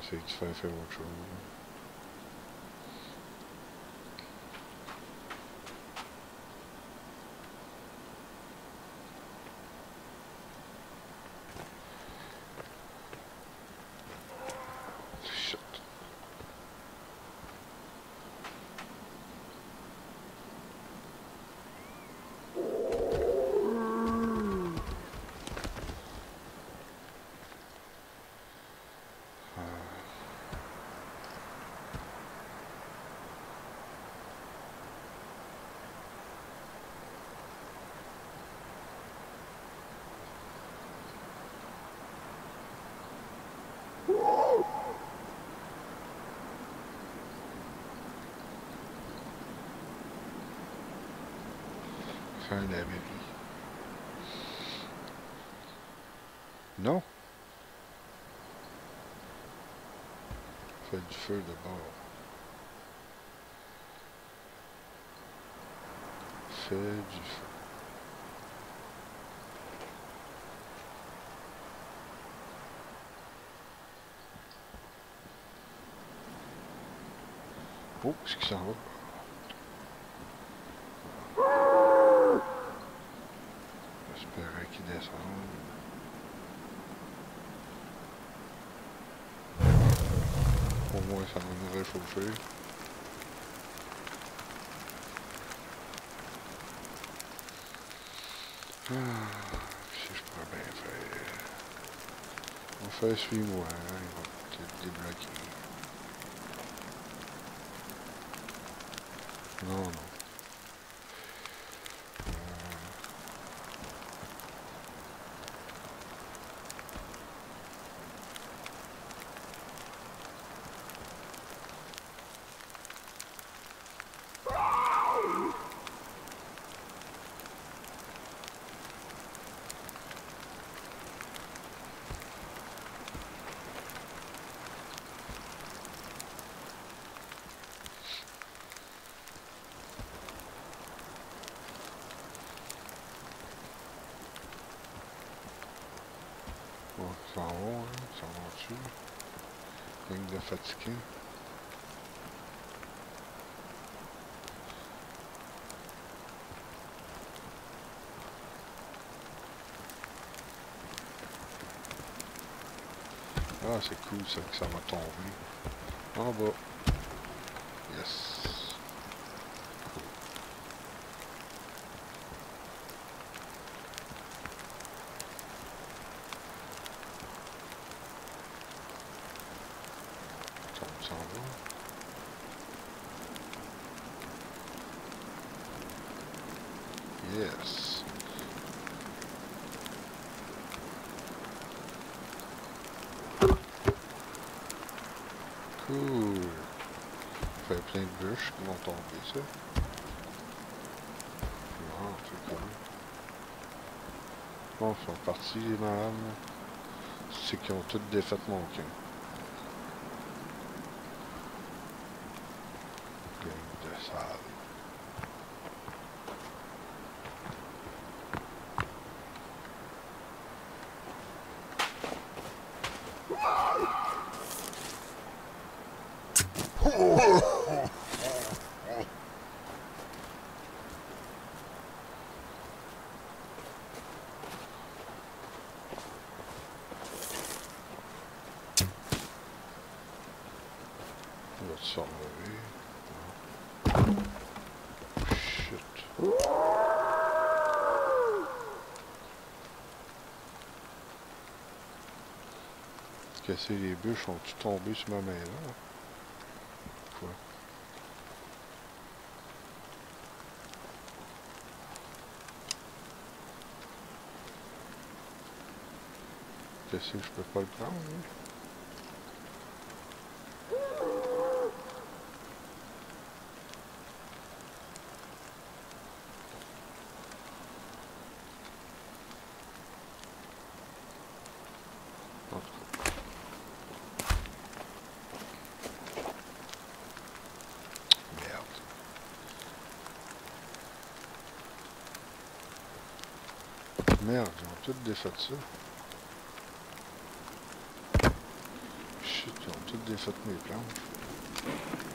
Essayer de faire faire autre chose. Fin d'Amérique. Non. Fait du feu de bord. Fait du feu. Oh, ce qui s'en va? J'espérais qu'il descende. Au moins, ça va nous réchauffer. Ah, si je pourrais bien faire. On faire suis-moi, hein, il va peut-être débloquer. Non, non. Bon, ils s'en vont, là. Ils s'en vont dessus. Gang de fatigués. Ah, c'est cool ça que ça va tomber. En bas. Yes. Ça on s'en va. Yes. Cool. Ça fait plein de bûches ça. C'est cool. Bon, ils sont partis, les madames. C'est qu'ils ont toutes défait mon camp. Gang de sale. On va se relever. Shit. Casser les bûches, sont-tu tombées sur ma main là? Quoi? Qu'est-ce que je peux pas le prendre? Hein? Merde, ils ont toutes défait ça. Chut, ils ont toutes défait mes planches.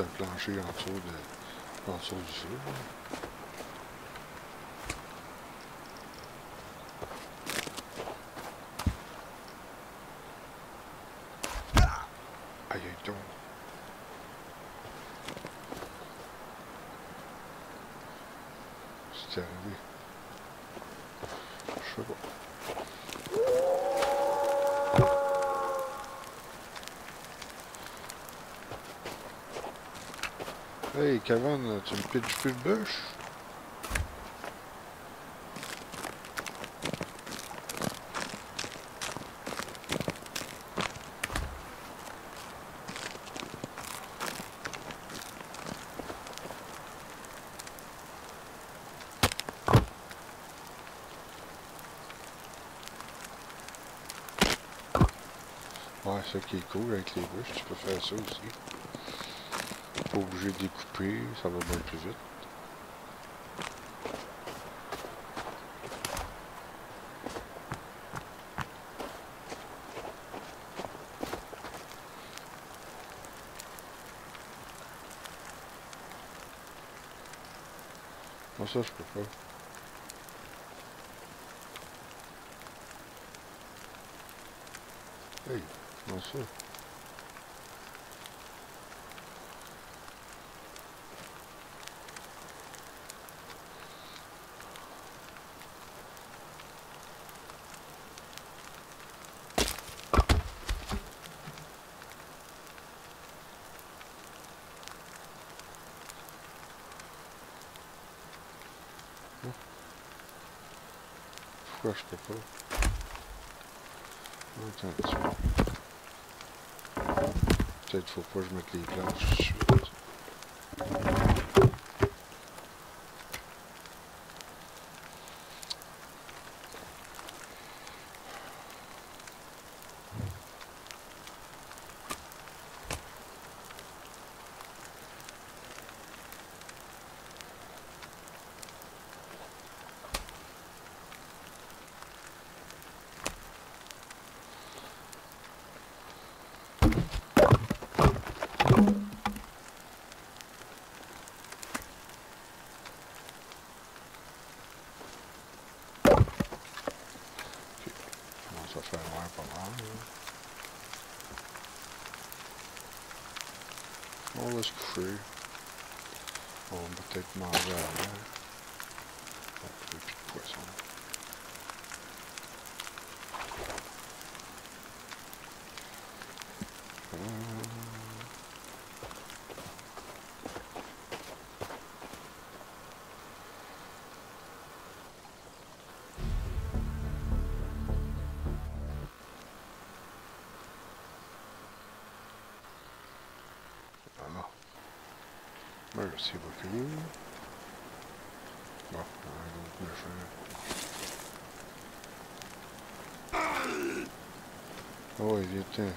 Un plancher en dessous, de, en du feu. Aïe, aïe, donc. C'est arrivé. Hey, Kevin, tu me pitches plus de bûche? Ouais, ça qui est cool avec les bûches, tu peux faire ça aussi. Pas obligé de découper, ça va bien plus vite. Moi, ça, je peux pas. Hey, comment ça? Pourquoi je peux pas? Peu. Peut-être faut pas je mette les planches. commence à faire loin pas mal. là. On va se coucher. On va peut-être manger avant. Bon, il n'y a plus de poisson. Hum. Voilà. Merci beaucoup. Bon, un autre méchant. Oh, il était.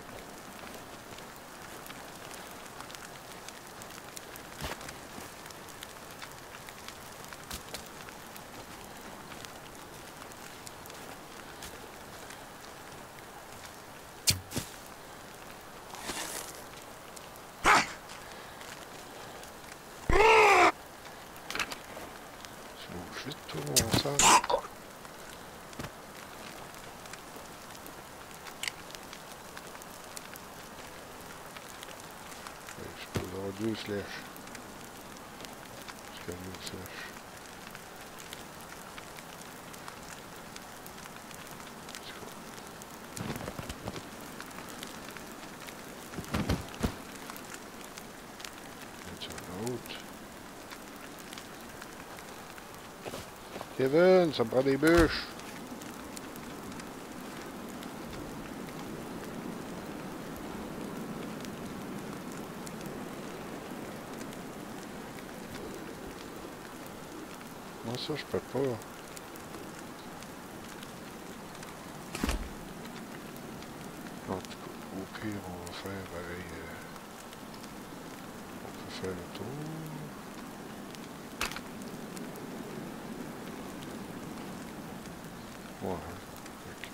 Tu bouges vite, toi, mon sang. Ouais, Je peux avoir deux flèches. Jusqu'à deux flèches. C'est cool. Y a-t-il un autre? Kevin, ça me prend des bûches. Moi ça je peux pas. En tout cas, au pire on va faire pareil. euh, on peut faire le tour. Ouais. fait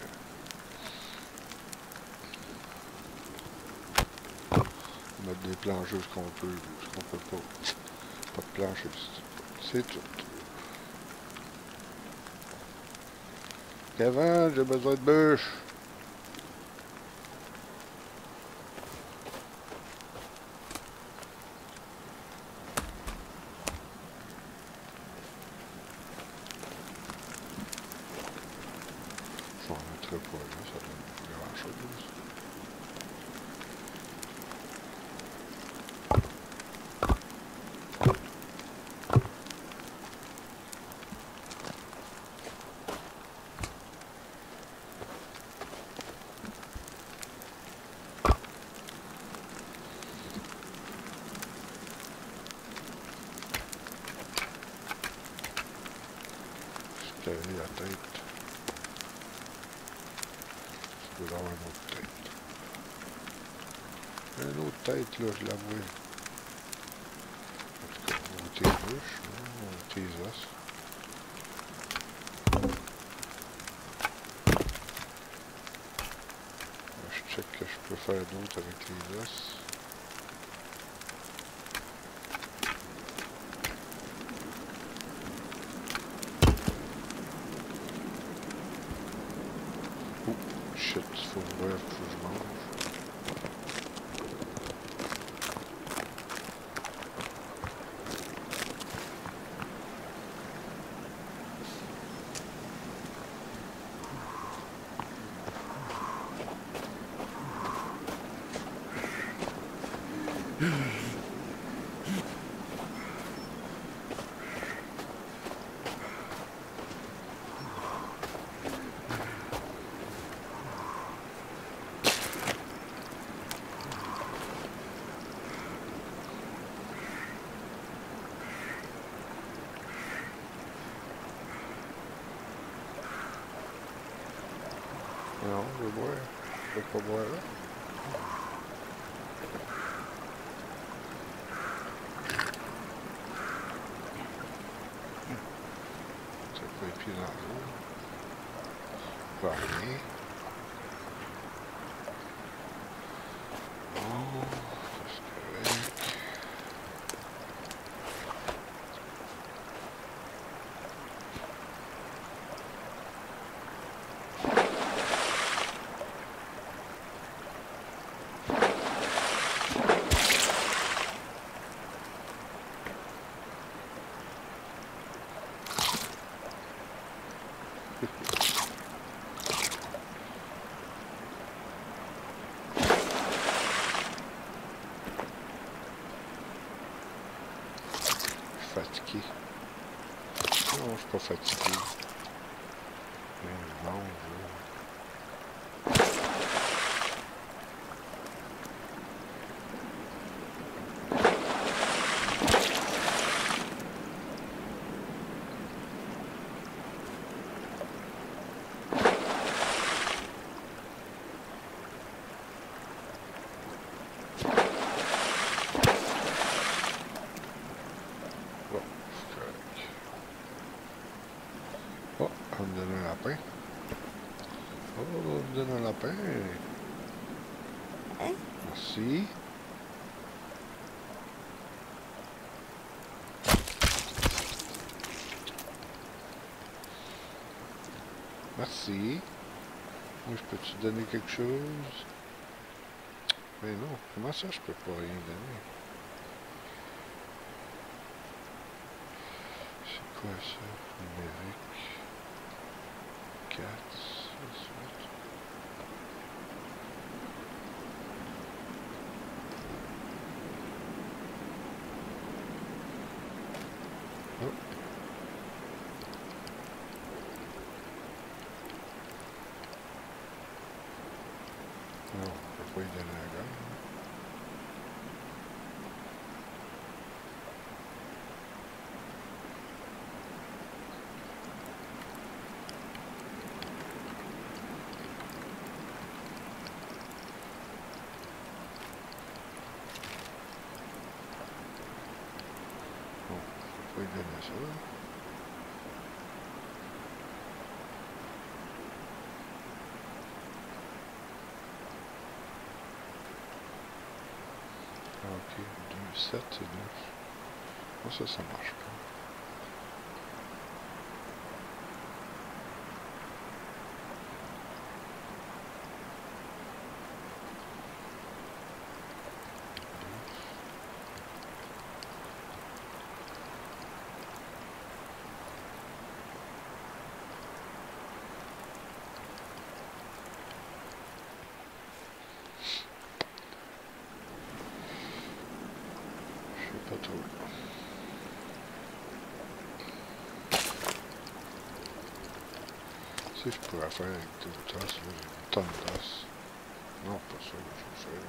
que- Mettre des planches ce qu'on peut, ce qu'on peut pas. Pas de planches, c'est- c'est tout. Kevin, j'ai besoin de bûches. dois l'avouer. Monter gauche, monter les os. Je check que je peux faire d'autre avec les os. Oh, shit, faut vraiment que je mange. Non, je suis pas fatigué. Mais je mange, là. Bon, c'est correct. Oh, on me donne un lapin. Oh, on Hein? Merci. Merci. Moi, je peux-tu donner quelque chose? Mais non, comment ça, je peux pas rien donner? C'est quoi ça? Numérique. 4, 6, 8. Oh. Non, je peux pas y donner un gars. Bon, ça. Ah, ok, 2, 7 et 9. Bon, ça, ça marche pas. Je sais pas trop. Si je pourrais faire avec deux tasses, là, j'ai une tonne tasses. Non, pas ça, je vais.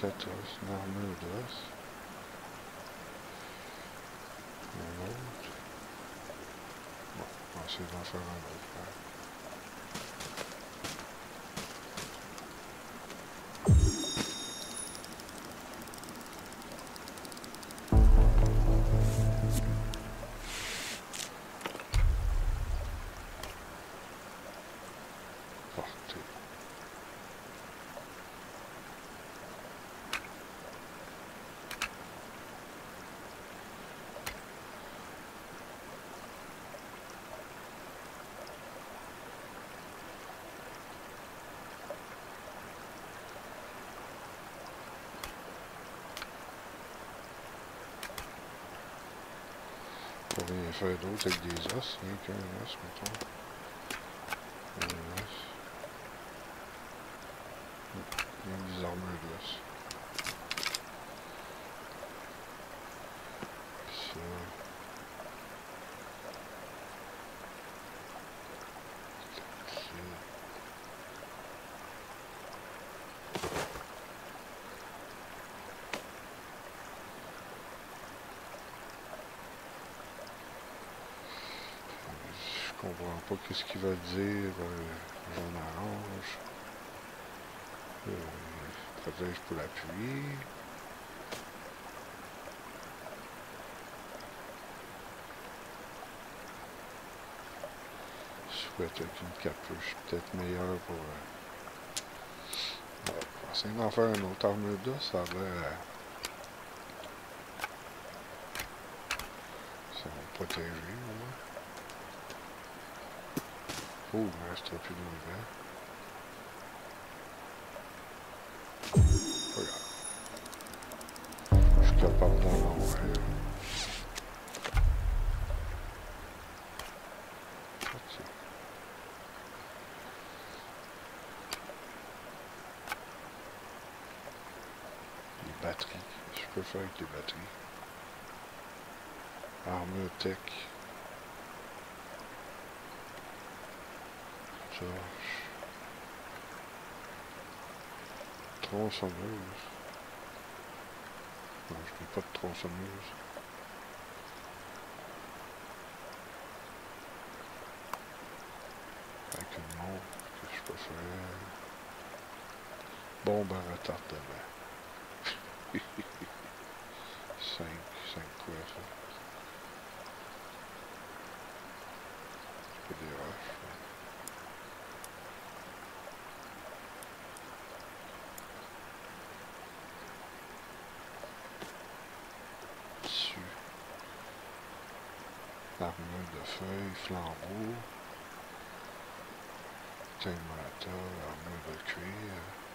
Quatorze, une armure d'os. Un autre. Bon, on va essayer d'en faire un autre. Rien faire d'autre avec des os, rien qu'un os, mettons. Un os. Même des armures d'os. Ça. Je comprends pas qu'est-ce qu'il va dire jaune orange. Euh, protège pour la pluie. Souhaite avec une capuche peut-être meilleure pour. Euh... Ouais, d'en faire une autre armure d'os, ça a l'air. Euh... Ça va protéger. Oh, il ne restera plus d'hiver. Regarde. Je suis capable d'en envoyer. Ok. Les batteries. Je peux faire avec les batteries. Armure. Torche. Tronçonneuse. Non, je n'ai pas de tronçonneuse. Avec une montre, que je peux faire? Bombe à retardement. 5, 5 quoi ça? C'est pas des roches. Tissu. Armure de feuilles, flambeau. Thermata, armure de cuir.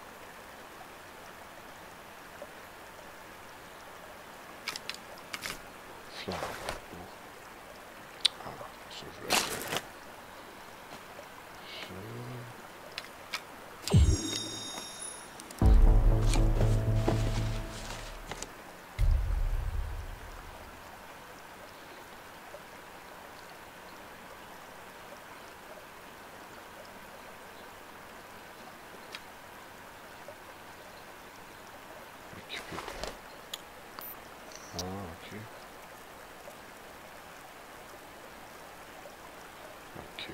Ok.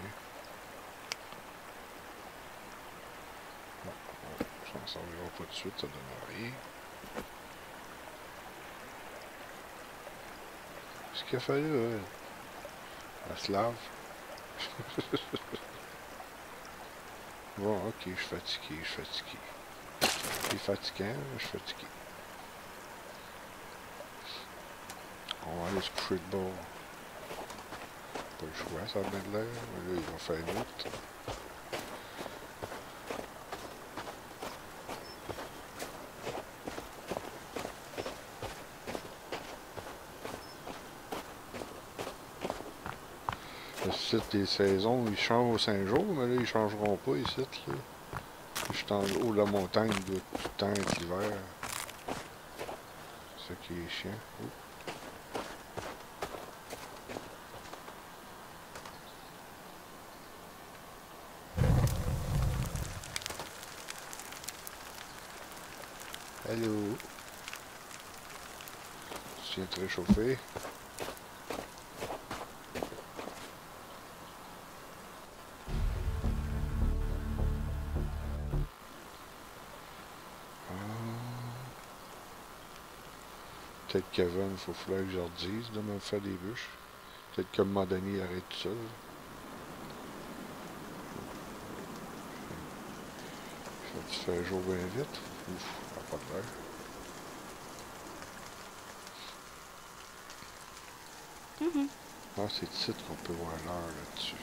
Bon, ça ne servira pas de suite, ça donne rien. Ce qu'il a fallu, elle. Elle se lave. bon, ok, je suis fatigué, je suis fatigué. C'est fatigant, mais je suis fatigué. On va aller se coucher de bord. Pas le choix, ça bien de l'air. Mais là, ils vont faire une autre. Le site des saisons, ils changent aux 5 jours, mais là, ils changeront pas ici. Là. Je suis en haut de la montagne, il doit tout le temps être l'hiver. C'est qui est chiant. Allô? Tu viens te réchauffer? Peut-être qu'Evan, il faut falloir que je leur dise de me faire des bûches. Peut-être un moment donné, il arrête tout seul. Ça te fait jour bien vite. Ouf, n'a pas de Mhm. Ah, c'est ici qu'on peut voir l'heure là-dessus.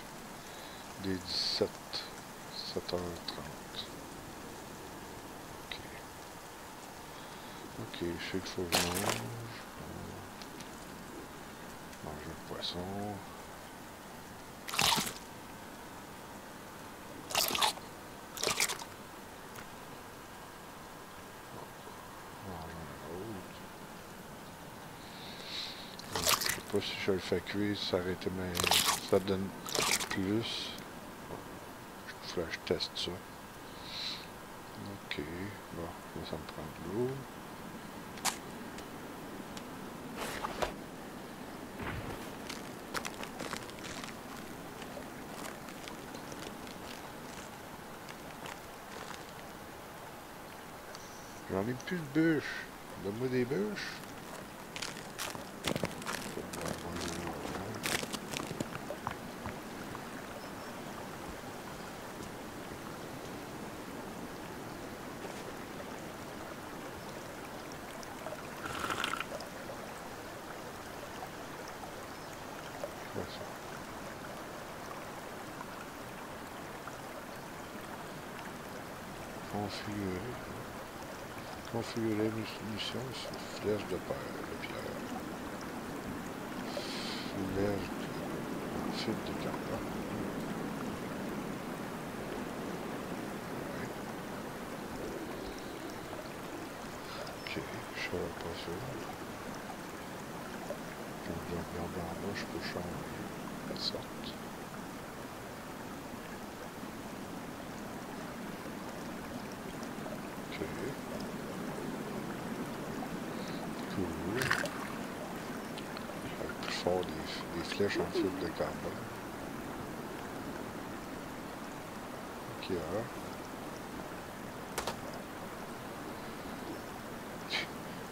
Des 17, 7h30. Ok. Ok, je sais qu'il faut que je mange. Manger le poisson. Si je le fais cuire, ça été mais ça donne plus. Je, je teste ça. Ok, bon, ça me prend de l'eau. J'en ai plus de bûches. Donne-moi des bûches. Configurer. Configurer mission sur flèche de paire de pierre. Flèche de fil de carbone. Ok, je savais pas. Quand je regarde en bas, je peux changer la sorte. Ok. Cool. Avec plus fort flèches en fibre de carbone. Ok. hein.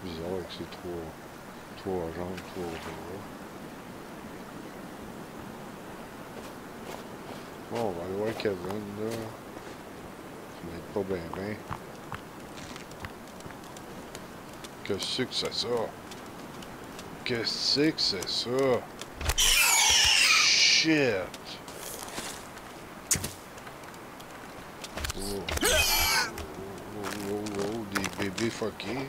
Bizarre avec ces trois, trois jambes, trois bras. Bon, on va aller voir Kevin là. Ça m'aide pas bien bien. Qu'est-ce que c'est ça? Qu'est-ce que c'est ça? Shit! Oh. Oh, oh, oh, des bébés fuckés.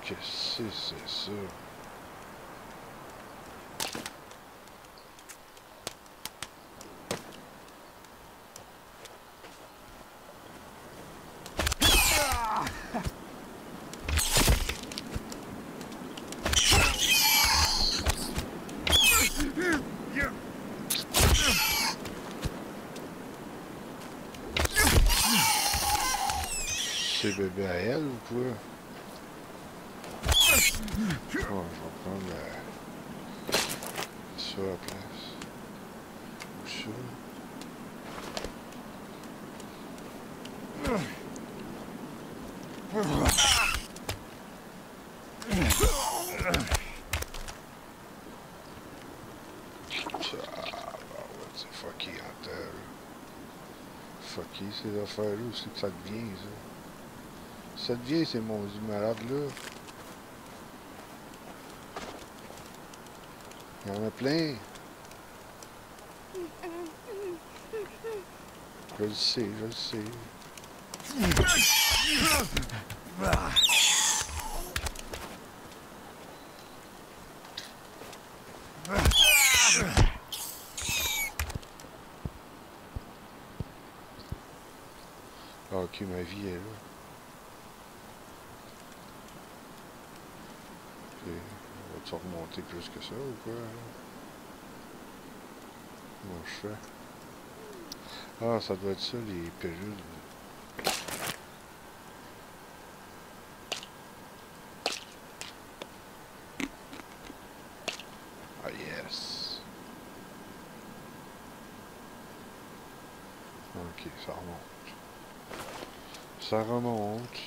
Qu'est-ce que c'est ça? C'est à elle ou quoi? Oh, je vais prendre la... ça à la place. Ou ça. Ah, bah ouais, c'est fucké en terre. là. Fucké ces affaires-là, c'est que ça devient ça. Ça devient ces maudits malades-là. Il y en a plein. Je le sais, je le sais. Ah, ok, ma vie est là. Ok, remonter plus que ça ou quoi? Comment je fais? Ah, ça doit être ça, les pilules. Ah, yes. Ok, ça remonte. Ça remonte.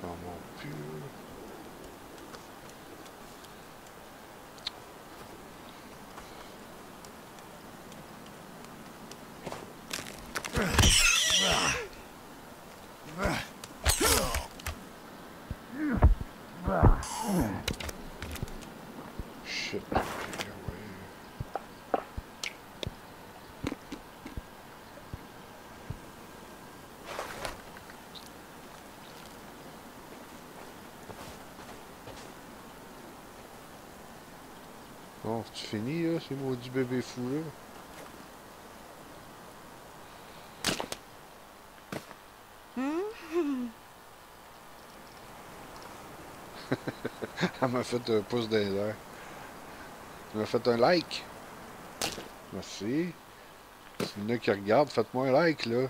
Ça remonte plus. Shit. Bon, tu finis là, ces maudits bébés fous là? Elle m'a fait un pouce dans les airs. Elle m'a fait un like. Merci. Si y en a qui regardent, faites-moi un like, là.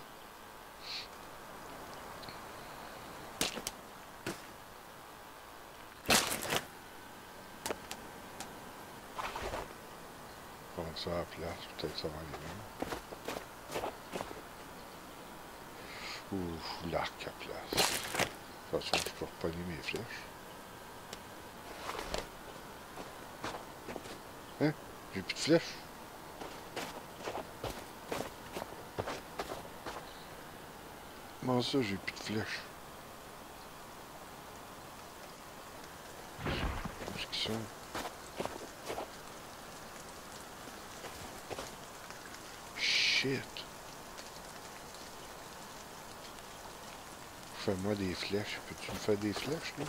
Prendre ça à la place, peut-être ça va aller mieux. Ouh, l'arc à place. De toute façon, je peux repogner mes flèches. Hein? J'ai plus de flèches. Comment ça, j'ai plus de flèches? Shit. Fais-moi des flèches. Peux-tu me faire des flèches, là?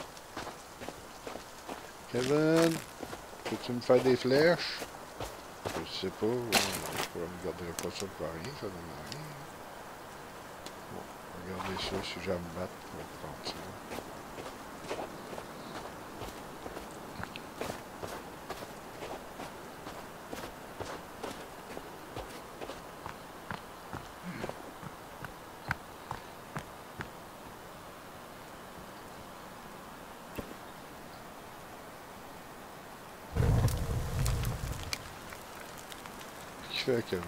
Kevin! Peux-tu me faire des flèches? Je sais pas. Je ne garderai pas ça pour rien. Ça donne rien. Bon, regardez ça. Si j'aime battre, je vais prendre ça. fais, Kevin?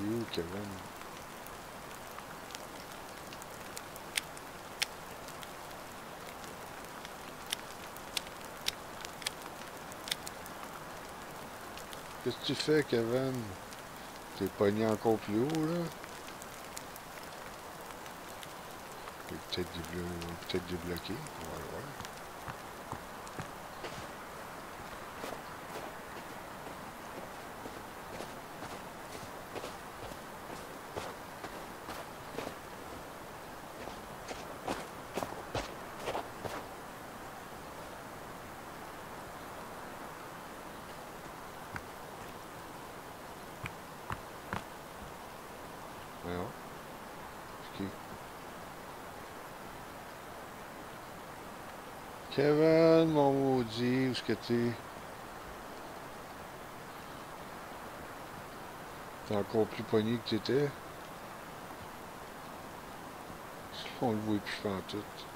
Il est où? Qu'est-ce que tu fais, Kevin? T'es pogné encore plus haut, là? Peut-être déblo peut débloqué. Ouais, ouais. Kevin, mon t'es? T'es encore plus pogné que t'étais? On le voit plus en tout.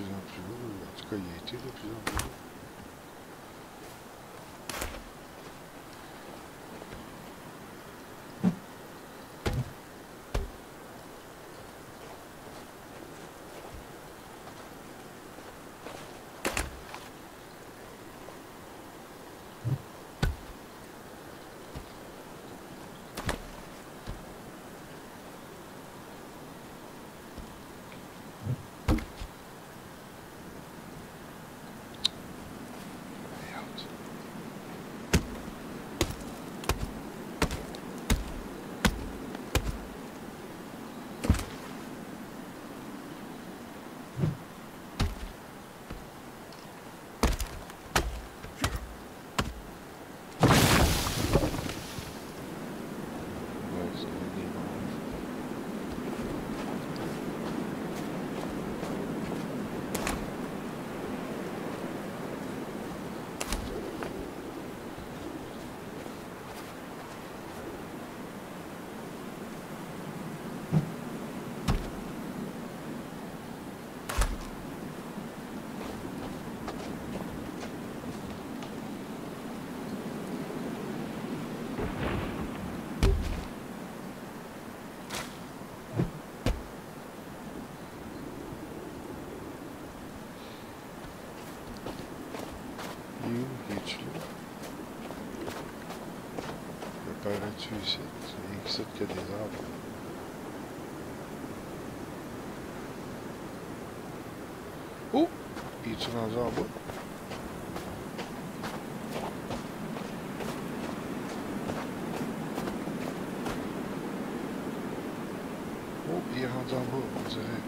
Il a été de plus en Des arbres. Oh! Il est-tu rendu en bas? Oh, il est rendu en bas, on dirait.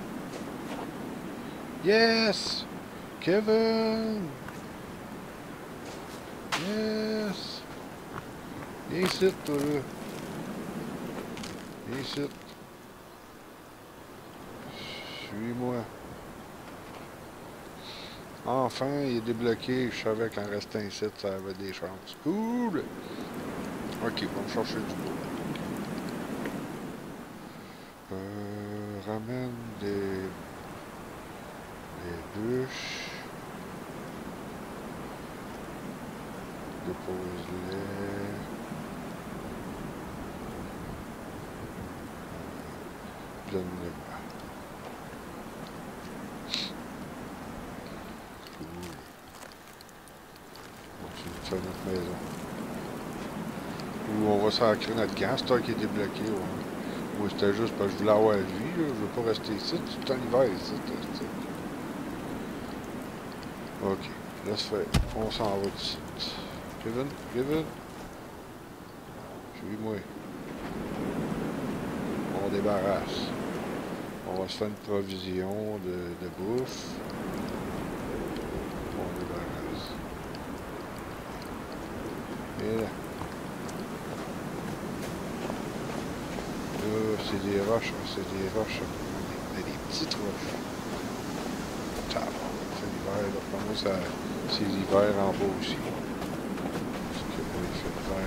Yes! Kevin! Yes! Viens ici, toi, là. Viens ici. Suis-moi. Enfin, il est débloqué. Je savais qu'en restant ici, ça avait des chances. Cool! Ok, on va me chercher du bois. Euh, ramène des... des bûches. Dépose-les. De faire notre maison. Ou on va sacrer notre c'est toi qui est débloqué. Moi c'était juste parce que je voulais avoir la vie, je veux pas rester ici, tout en hiver ici. t'sais. Ok, laisse faire. On s'en va d'ici. Kevin, Kevin? Suis-moi. On débarrasse. On va se faire une provision de, bouffe. On. Et là. Là, c'est des roches, c'est des roches. Des, des petites roches. C'est l'hiver, là. C'est l'hiver en bas aussi. Parce que là, il fait l'hiver.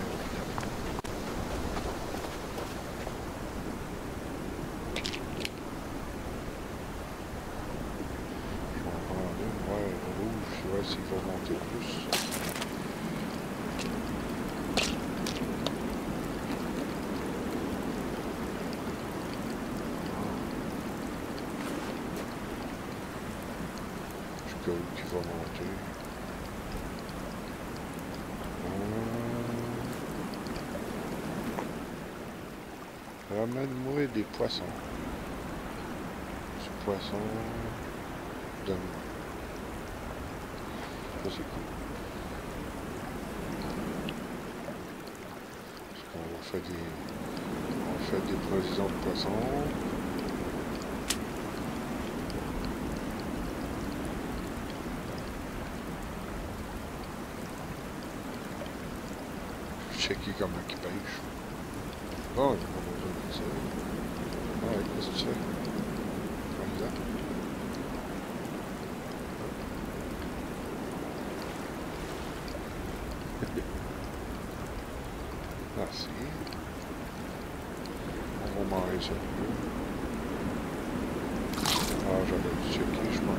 Ils vont prendre une, ouais, rouge, je vois s'ils vont monter plus. Jusqu'à où qu'il va monter. Ramène-moi des poissons. Du poisson. Donne-moi. Ça c'est cool. Parce qu'on faire des. On faire des provisions de poissons. Checker comment ils pêchent. Bon, Comme ça. Merci. On va manger ça. Ah, dû checker, je m'en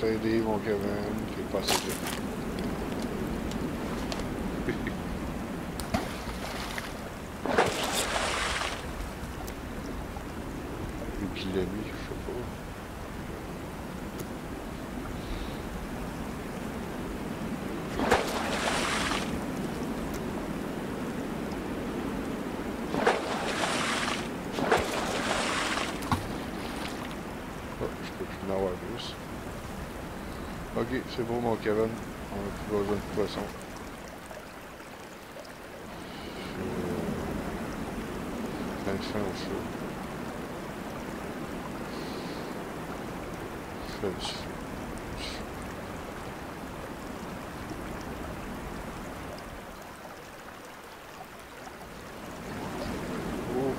t'aider, mon Kevin, qui est passé bien. Ou qui l'a mis, je sais pas. Oh, je peux plus en avoir plus. Ok, c'est bon mon Kevin. On n'a plus besoin de poisson. Je... Mettre fin au feu. Fais du feu. Du feu. Oh.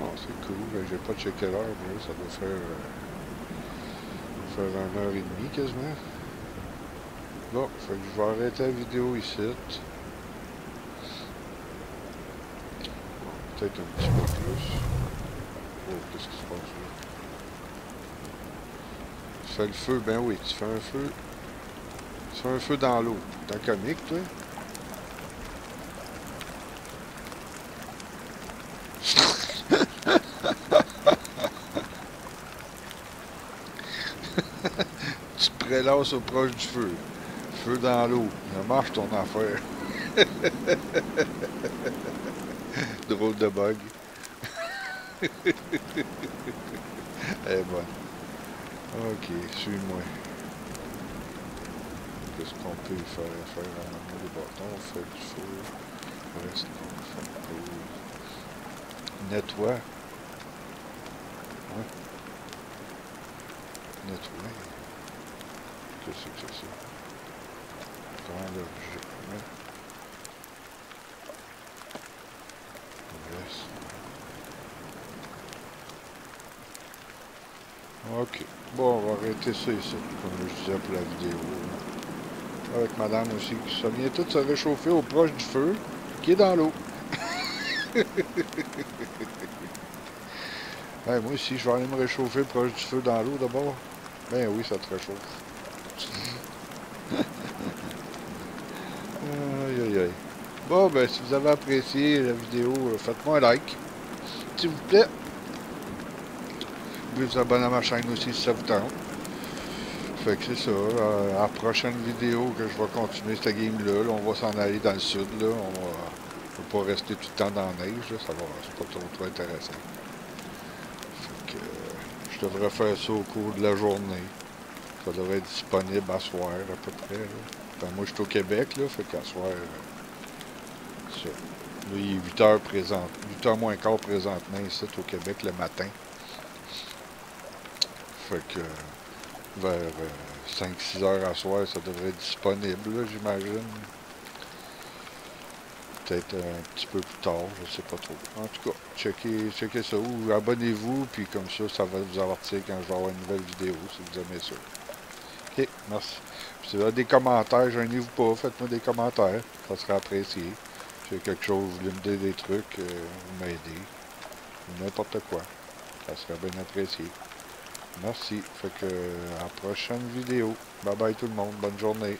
Oh, c'est cool. Checké l'heure, mais ça doit faire, euh, faire une heure et demie quasiment. Bon, fait que je vais arrêter la vidéo ici. Bon, Peut-être un petit peu plus. Oh, qu'est-ce qui se passe là? Tu fais le feu, ben oui, tu fais un feu. Tu fais un feu dans l'eau. T'es comique, toi? Prélasses au proche du feu. Feu dans l'eau. Ça marche ton affaire. Drôle de bug. Eh bon. Ok, suis-moi. Qu'est-ce qu'on peut faire? Faire un des bâtons, on fait du feu. Reste, on fait. Nettoie. Nettoie. Qu'est-ce que c'est? Prends l'objet. Reste. Ok. Bon, on va arrêter ça ici, comme je disais pour la vidéo. Avec madame aussi, qui ça vient tout se réchauffer au proche du feu, qui est dans l'eau. Ouais, moi aussi, je vais aller me réchauffer proche du feu dans l'eau d'abord. Ben oui, ça te réchauffe. Bon, ben si vous avez apprécié la vidéo, euh, faites-moi un like. S'il vous plaît. Vous pouvez vous abonner à ma chaîne aussi si ça vous tente. Fait que c'est ça. euh, à la prochaine vidéo que je vais continuer cette game-là, là, on va s'en aller dans le sud. Là. On va, pas rester tout le temps dans la neige. Là. Ça va, c'est pas trop, intéressant. Fait que euh, je devrais faire ça au cours de la journée. Ça devrait être disponible à soir à peu près. Ben, moi je suis au Québec, là, fait qu'à soir. Là, il est 8 heures présent. 8 heures moins quart présentement ici au Québec le matin. Fait que euh, vers 5-6 heures à soir, ça devrait être disponible, j'imagine. Peut-être un petit peu plus tard, je sais pas trop. En tout cas, checkez, checkez ça ou abonnez-vous, puis comme ça, ça va vous avertir quand je vais avoir une nouvelle vidéo, si vous aimez ça. Ok, merci. Si vous avez des commentaires, gênez-vous pas, faites-moi des commentaires, ça sera apprécié. Si y a quelque chose, vous voulez me dire des trucs, euh, vous m'aider, ou n'importe quoi, ça serait bien apprécié. Merci. Fait que à la prochaine vidéo. Bye bye tout le monde. Bonne journée.